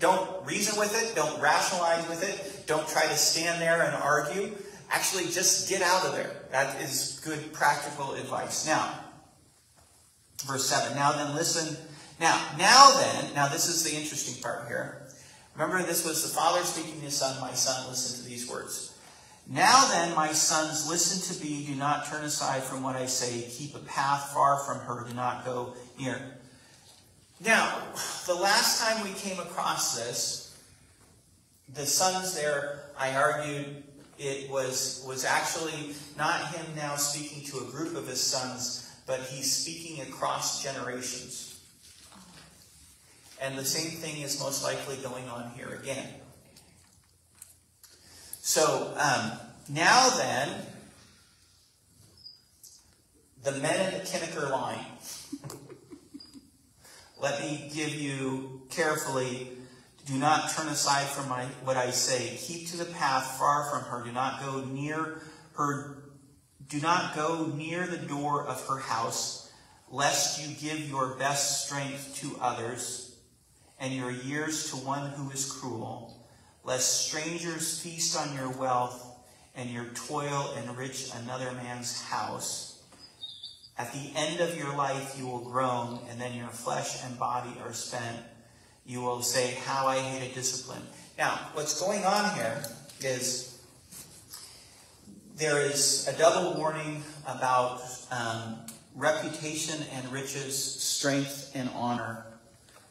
Don't reason with it. Don't rationalize with it. Don't try to stand there and argue. Actually, just get out of there. That is good practical advice. Now, verse 7. Now then, listen. Now, now then, now this is the interesting part here. Remember, this was the Father speaking to his Son, My Son, listen to these words. Now then, my sons, listen to me. Do not turn aside from what I say. Keep a path far from her. Do not go near. Now, the last time we came across this, the sons there, I argued, it was, was actually not him now speaking to a group of his sons, but he's speaking across generations. And the same thing is most likely going on here again. So, um, now then, the men in the Kinnicker line. (laughs) Let me give you carefully do not turn aside from my, what I say. Keep to the path far from her. Do not go near her. Do not go near the door of her house, lest you give your best strength to others and your years to one who is cruel, lest strangers feast on your wealth and your toil enrich another man's house. At the end of your life you will groan, and then your flesh and body are spent you will say, How I hated discipline. Now, what's going on here is there is a double warning about um, reputation and riches, strength and honor.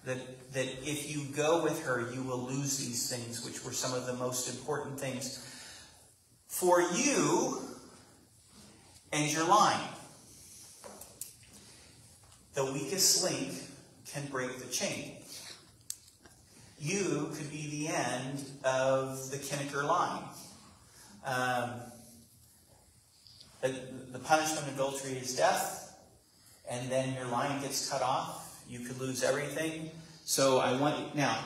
That, that if you go with her, you will lose these things, which were some of the most important things for you and your line. The weakest link can break the chain you could be the end of the Kinnicker line. Um, the, the punishment of adultery is death, and then your line gets cut off. You could lose everything. So I want now.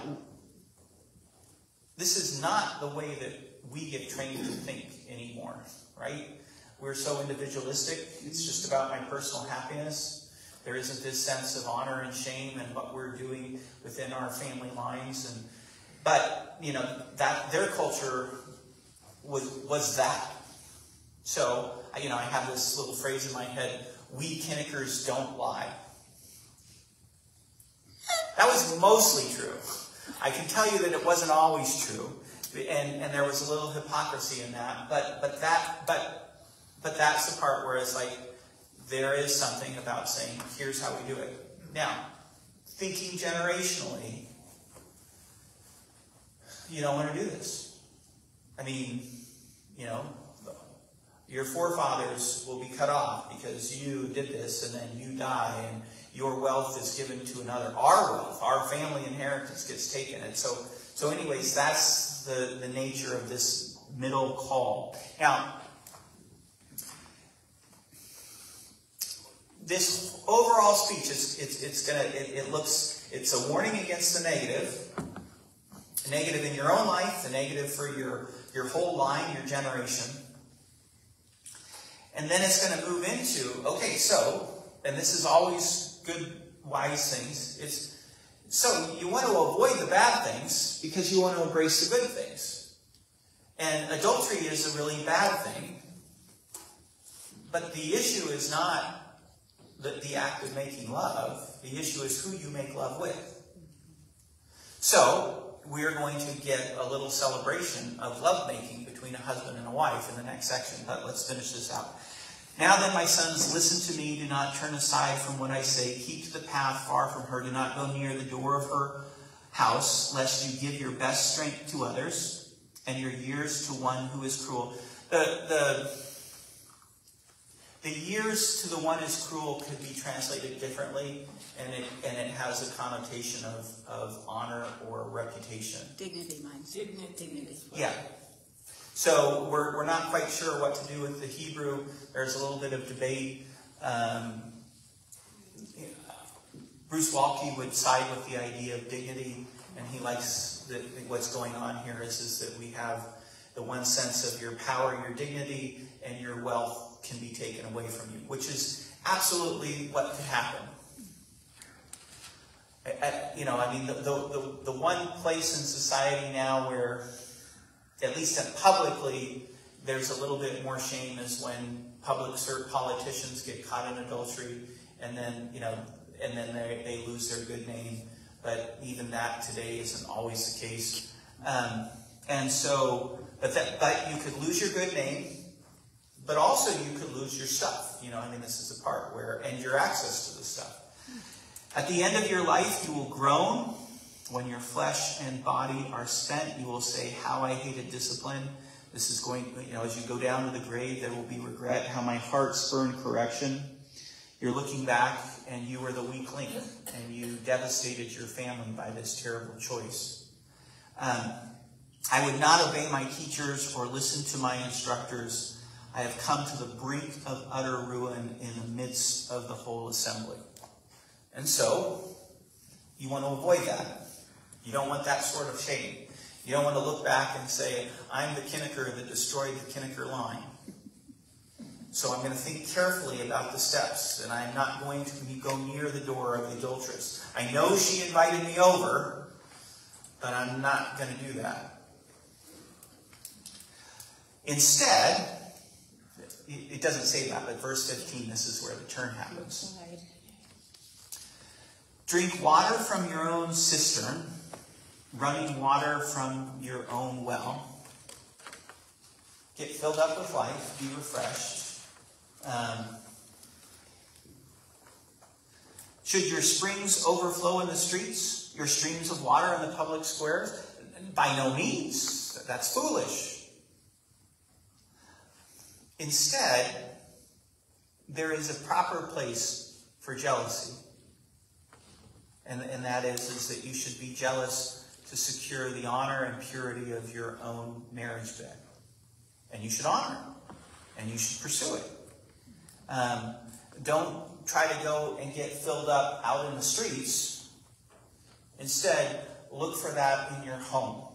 This is not the way that we get trained to think anymore, right? We're so individualistic. It's just about my personal happiness. There isn't this sense of honor and shame and what we're doing within our family lines. And but you know that their culture was was that. So you know I have this little phrase in my head: "We Kinnickers don't lie." That was mostly true. I can tell you that it wasn't always true, and and there was a little hypocrisy in that. But but that but but that's the part where it's like there is something about saying, here's how we do it. Now, thinking generationally, you don't want to do this. I mean, you know, your forefathers will be cut off because you did this and then you die and your wealth is given to another. Our wealth, our family inheritance gets taken. And so, so anyways, that's the, the nature of this middle call. Now, this overall speech is it's, it's gonna it, it, looks it's a warning against the negative negative in your own life the negative for your your whole line your generation And then it's going to move into, okay, so, and this is always good, wise things, it's, so you want to avoid the bad things because you want to embrace the good things. And adultery is a really bad thing. But the issue is not the, the act of making love. The issue is who you make love with. So, we're going to get a little celebration of lovemaking between a husband and a wife in the next section. But let's finish this out. Now then, my sons, listen to me. Do not turn aside from what I say. Keep to the path far from her. Do not go near the door of her house, lest you give your best strength to others and your years to one who is cruel. The, the, the years to the one is cruel could be translated differently, and it, and it has a connotation of, of honor or reputation. Dignity, mine. Dignity. Dignity. Yeah. So we're, we're not quite sure what to do with the Hebrew. There's a little bit of debate. Um, Bruce Waltke would side with the idea of dignity, and he likes that what's going on here is, is that we have the one sense of your power, your dignity, and your wealth can be taken away from you, which is absolutely what could happen. I- I- you know, I mean, the, the, the, the one place in society now where, at least publicly, there's a little bit more shame is when public politicians get caught in adultery, and then, you know, and then they, they lose their good name. But even that today isn't always the case. Um, and so, but that, but you could lose your good name, but also you could lose your stuff. You know, I mean, this is the part where, and your access to the stuff. At the end of your life, you will groan. When your flesh and body are spent, you will say, How I hated discipline. This is going, you know, as you go down to the grave, there will be regret. How my heart spurned correction. You're looking back, and you were the weak link, and you devastated your family by this terrible choice. Um, I would not obey my teachers or listen to my instructors. I have come to the brink of utter ruin in the midst of the whole assembly. And so, you want to avoid that. You don't want that sort of shame. You don't want to look back and say, I'm the Kinnicker that destroyed the Kinnicker line. So I'm going to think carefully about the steps, and I'm not going to go near the door of the adulteress. I know she invited me over, but I'm not going to do that. Instead, it doesn't say that, but verse 15, this is where the turn happens. Drink water from your own cistern, running water from your own well. Get filled up with life, be refreshed. Um, should your springs overflow in the streets, your streams of water in the public squares? By no means. That's foolish. Instead, there is a proper place for jealousy. And, and that is, is that you should be jealous to secure the honor and purity of your own marriage bed. And you should honor it. And you should pursue it. Um, don't try to go and get filled up out in the streets. Instead, look for that in your home.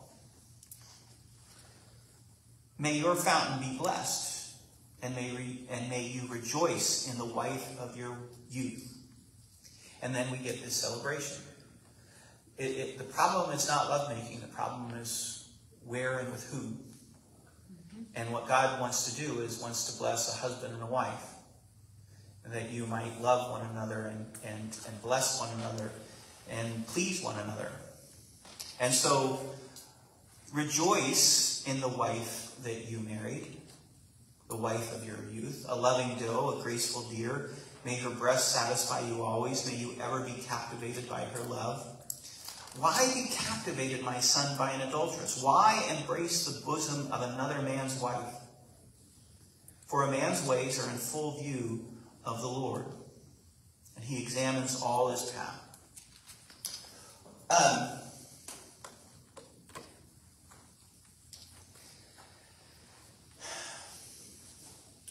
May your fountain be blessed, and may, re- and may you rejoice in the wife of your youth. And then we get this celebration. It, it, the problem is not lovemaking. The problem is where and with who. Mm-hmm. And what God wants to do is wants to bless a husband and a wife. And that you might love one another and, and, and bless one another and please one another. And so rejoice in the wife that you married, the wife of your youth, a loving doe, a graceful deer. May her breast satisfy you always. May you ever be captivated by her love. Why be captivated, my son, by an adulteress? Why embrace the bosom of another man's wife? For a man's ways are in full view of the Lord, and he examines all his path. Um,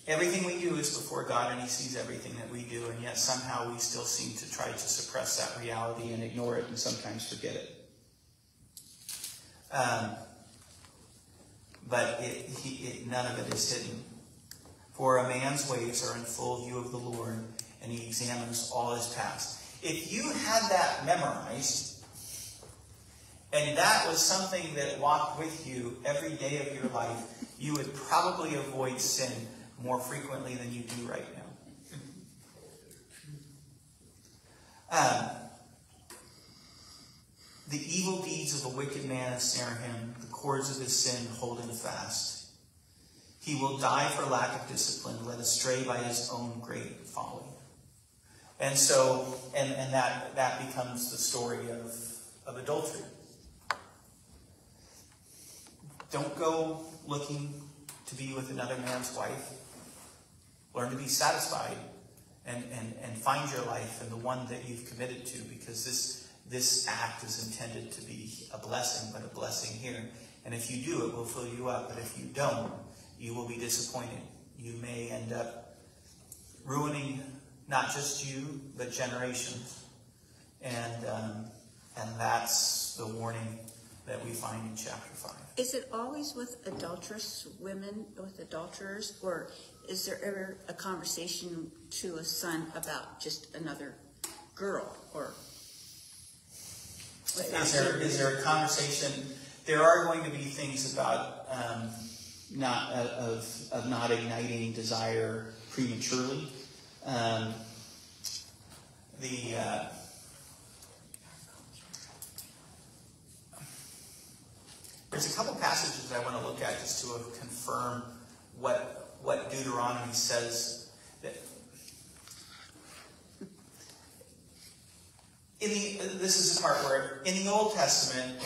Everything we do is before God, and He sees everything that we do, and yet somehow we still seem to try to suppress that reality and ignore it and sometimes forget it. Um, but it, he, it, none of it is hidden For a man's ways are in full view of the Lord, and he examines all his past. If you had that memorized, and that was something that walked with you every day of your life, you would probably avoid sin more frequently than you do right now. (laughs) Um, the evil deeds of the wicked man ensnare him, the cords of his sin hold him fast. He will die for lack of discipline, led astray by his own great folly. And so, and, and that, that becomes the story of, of adultery. Don't go looking to be with another man's wife. Learn to be satisfied and, and, and find your life in the one that you've committed to because this, this act is intended to be a blessing, but a blessing here. And if you do, it will fill you up. But if you don't, you will be disappointed. You may end up ruining not just you, but generations. And, um, and that's the warning that we find in chapter 5. Is it always with adulterous women, with adulterers, or is there ever a conversation to a son about just another girl, or? Is there, is there a conversation? There are going to be things about um, not uh, of, of not igniting desire prematurely. Um, the uh, there's a couple passages I want to look at just to confirm what what Deuteronomy says in the this is the part where in the Old Testament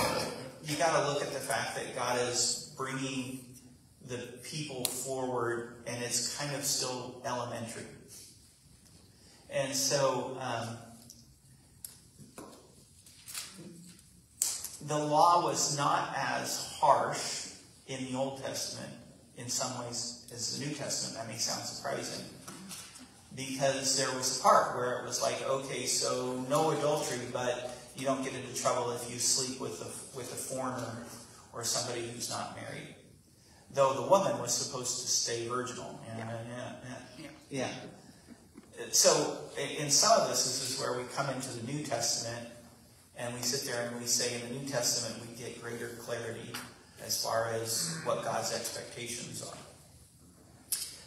you got to look at the fact that God is bringing the people forward and it's kind of still elementary. And so um, the law was not as harsh in the Old Testament in some ways as the New Testament. That may sound surprising. Because there was a part where it was like, okay, so no adultery, but you don't get into trouble if you sleep with a, with a foreigner or somebody who's not married. Though the woman was supposed to stay virginal. Yeah, yeah, yeah. yeah. yeah. So in some of this, this is where we come into the New Testament and we sit there and we say in the New Testament we get greater clarity as far as what God's expectations are.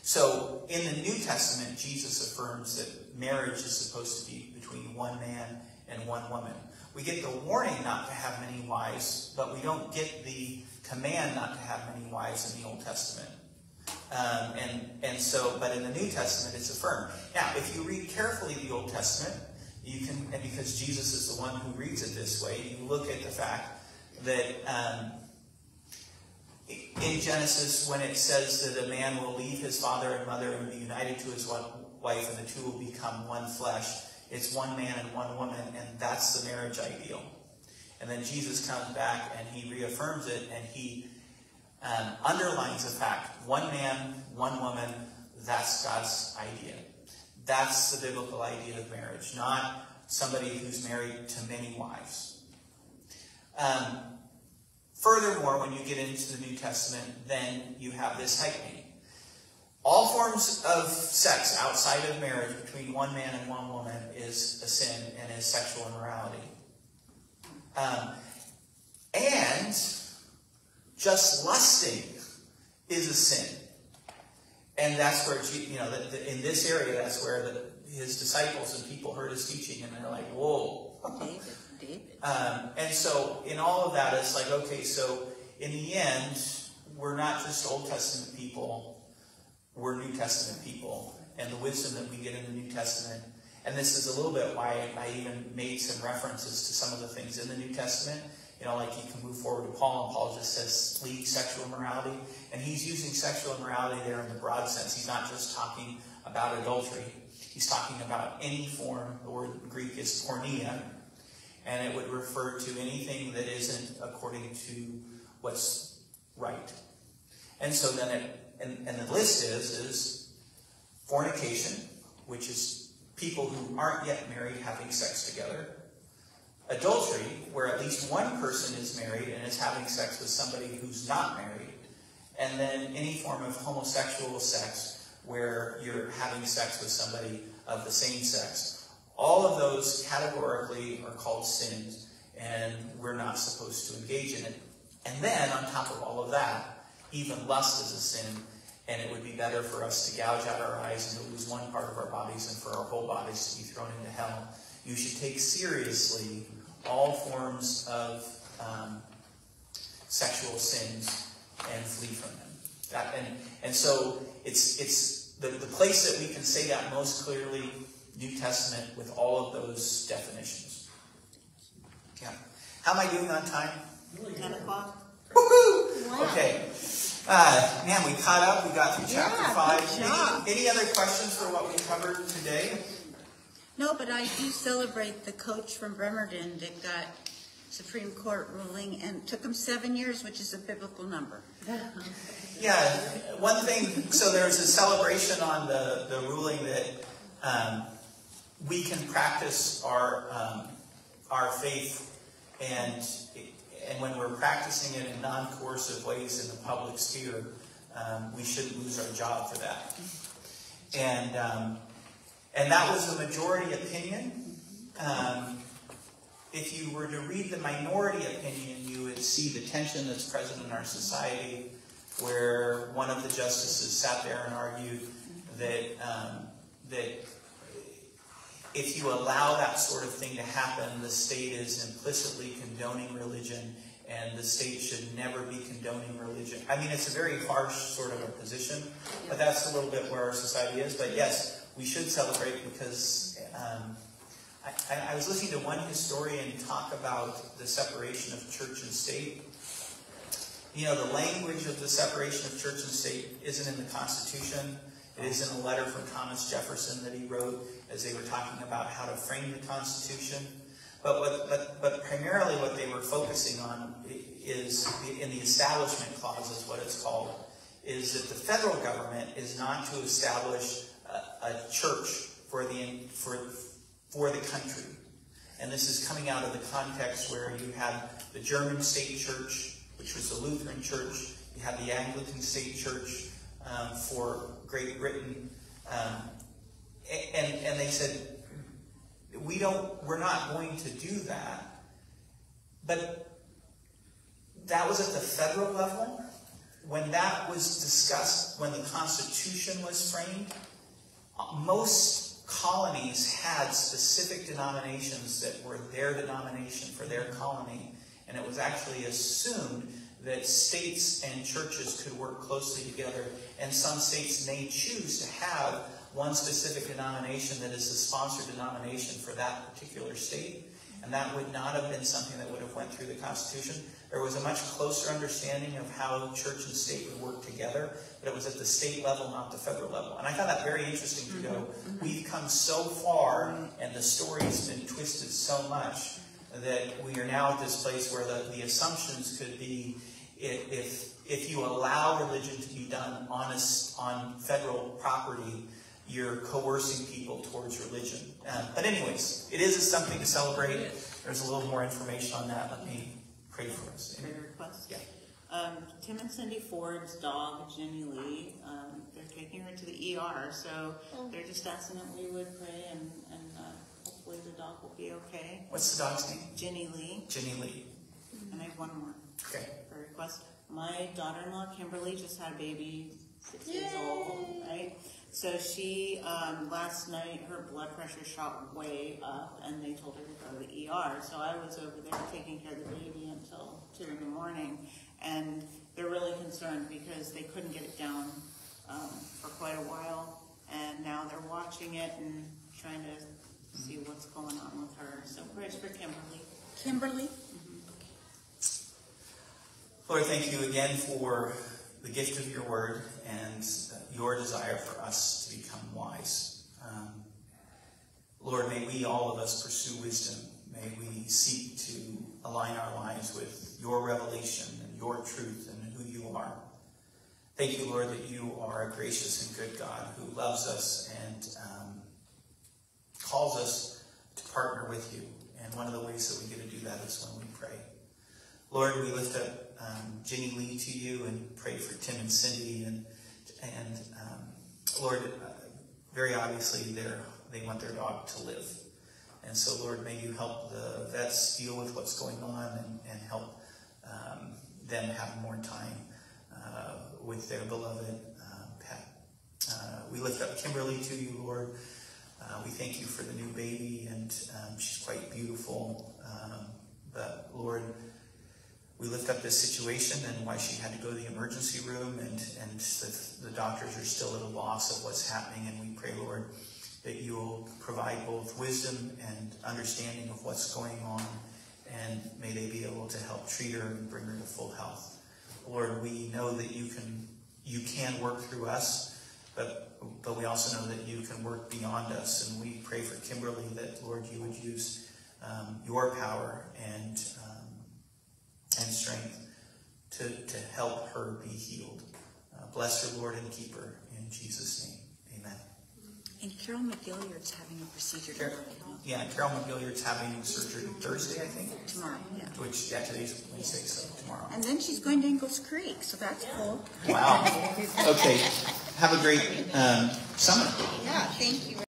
So in the New Testament, Jesus affirms that marriage is supposed to be between one man and one woman. We get the warning not to have many wives, but we don't get the command not to have many wives in the Old Testament. Um, and, and so, but in the New Testament, it's affirmed. Now, if you read carefully the Old Testament, you can, and because Jesus is the one who reads it this way, you look at the fact that um, in Genesis, when it says that a man will leave his father and mother and be united to his wife, and the two will become one flesh, it's one man and one woman, and that's the marriage ideal. And then Jesus comes back and he reaffirms it, and he um, underlines the fact one man, one woman, that's God's idea. That's the biblical idea of marriage, not somebody who's married to many wives. Um, furthermore, when you get into the New Testament, then you have this heightening. All forms of sex outside of marriage between one man and one woman is a sin and is sexual immorality. Um, and just lusting is a sin. And that's where, you know, the, the, in this area, that's where the, his disciples and people heard his teaching and they're like, whoa. Um, and so in all of that, it's like, okay, so in the end, we're not just Old Testament people, we're New Testament people. And the wisdom that we get in the New Testament, and this is a little bit why I even made some references to some of the things in the New Testament. You know, like you can move forward to Paul, and Paul just says, flee sexual immorality. And he's using sexual immorality there in the broad sense. He's not just talking about adultery. He's talking about any form, the word in Greek is porneia, and it would refer to anything that isn't according to what's right. And so then it, and, and the list is, is fornication, which is people who aren't yet married having sex together. Adultery, where at least one person is married and is having sex with somebody who's not married. And then any form of homosexual sex, where you're having sex with somebody of the same sex. All of those categorically are called sins, and we're not supposed to engage in it. And then, on top of all of that, even lust is a sin, and it would be better for us to gouge out our eyes and to lose one part of our bodies and for our whole bodies to be thrown into hell. You should take seriously all forms of um, sexual sins and flee from them. That, and, and so it's, it's the, the place that we can say that most clearly, New Testament, with all of those definitions. Yeah. How am I doing on time? Ten o'clock? Woohoo! Wow. Okay. Uh, man, we caught up. We got through chapter Yeah, five. good job. Any, any other questions for what we covered today? No, but I do celebrate the coach from Bremerton that got Supreme Court ruling and took him seven years, which is a biblical number. Yeah, one thing, so there's a celebration on the, the ruling that um, we can practice our, um, our faith and, and when we're practicing it in non-coercive ways in the public sphere, um, we shouldn't lose our job for that. And, um, and that was the majority opinion. Um, if you were to read the minority opinion, you would see the tension that's present in our society, where one of the justices sat there and argued that um, that if you allow that sort of thing to happen, the state is implicitly condoning religion, and the state should never be condoning religion. I mean, it's a very harsh sort of a position, but that's a little bit where our society is. But yes, we should celebrate because. Um, I, I was listening to one historian talk about the separation of church and state. You know, the language of the separation of church and state isn't in the Constitution. It is in a letter from Thomas Jefferson that he wrote as they were talking about how to frame the Constitution. But, what, but, but primarily what they were focusing on is, in the Establishment Clause is what it's called, is that the federal government is not to establish a, a church for the, for, for the country. And this is coming out of the context where you have the German state church, which was the Lutheran church. You have the Anglican state church um, for Great Britain. Um, and, and they said, we don't, we're not going to do that. But that was at the federal level. When that was discussed, when the Constitution was framed, most colonies had specific denominations that were their denomination for their colony, and it was actually assumed that states and churches could work closely together, and some states may choose to have one specific denomination that is the sponsored denomination for that particular state, and that would not have been something that would have went through the Constitution. There was a much closer understanding of how church and state would work together, but it was at the state level, not the federal level. And I found that very interesting to go, mm-hmm. mm-hmm. we've come so far, and the story's been twisted so much, that we are now at this place where the, the assumptions could be if, if, if you allow religion to be done on, a, on federal property, you're coercing people towards religion. Um, but anyways, it is something to celebrate. There's a little more information on that. Let me pray for us. Prayer request? Yeah. Um, Tim and Cindy Ford's dog, Jenny Lee, um, they're taking her to the ER, so they're just asking that we would pray and, and, uh, hopefully the dog will be okay. What's the dog's name? Jenny Lee, Jenny Lee. and I have one more Okay. prayer request. My daughter-in-law Kimberly just had a baby, six years old, right? So she, um, last night, her blood pressure shot way up and they told her to go to the ER. So I was over there taking care of the baby until two in the morning. And they're really concerned because they couldn't get it down, um, for quite a while. And now they're watching it and trying to see what's going on with her. So prayers for Kimberly. Kimberly? Lord, thank you again for the gift of your word and your desire for us to become wise. Um, Lord, may we, all of us, pursue wisdom. May we seek to align our lives with your revelation and your truth and who you are. Thank you, Lord, that you are a gracious and good God who loves us and um, calls us to partner with you. And one of the ways that we get to do that is when we pray. Lord, we lift up um, Jenny Lee to you and pray for Tim and Cindy and and um, Lord, uh, very obviously, they're, they want their dog to live. And so, Lord, may you help the vets deal with what's going on and, and help um, them have more time uh, with their beloved uh, pet. Uh, we lift up Kimberly to you, Lord. Uh, we thank you for the new baby, and um, she's quite beautiful. Um, but, Lord, we lift up this situation and why she had to go to the emergency room, and, and the, the doctors are still at a loss of what's happening. And we pray, Lord, that you will provide both wisdom and understanding of what's going on, and may they be able to help treat her and bring her to full health. Lord, we know that you can you can work through us, but but we also know that you can work beyond us, and we pray for Kimberly that Lord you would use um, your power and and strength to to help her be healed. Uh, bless her, Lord, and keep her in Jesus' name. Amen. And Carol McGilliard's having a procedure Carol, tomorrow. yeah, Carol McGilliard's having surgery Thursday, I think. Tomorrow, yeah. Which yeah, today's Wednesday, so tomorrow. And then she's going to Ingles Creek, so that's cool. Wow. Okay. Have a great um, summer. Yeah, thank you.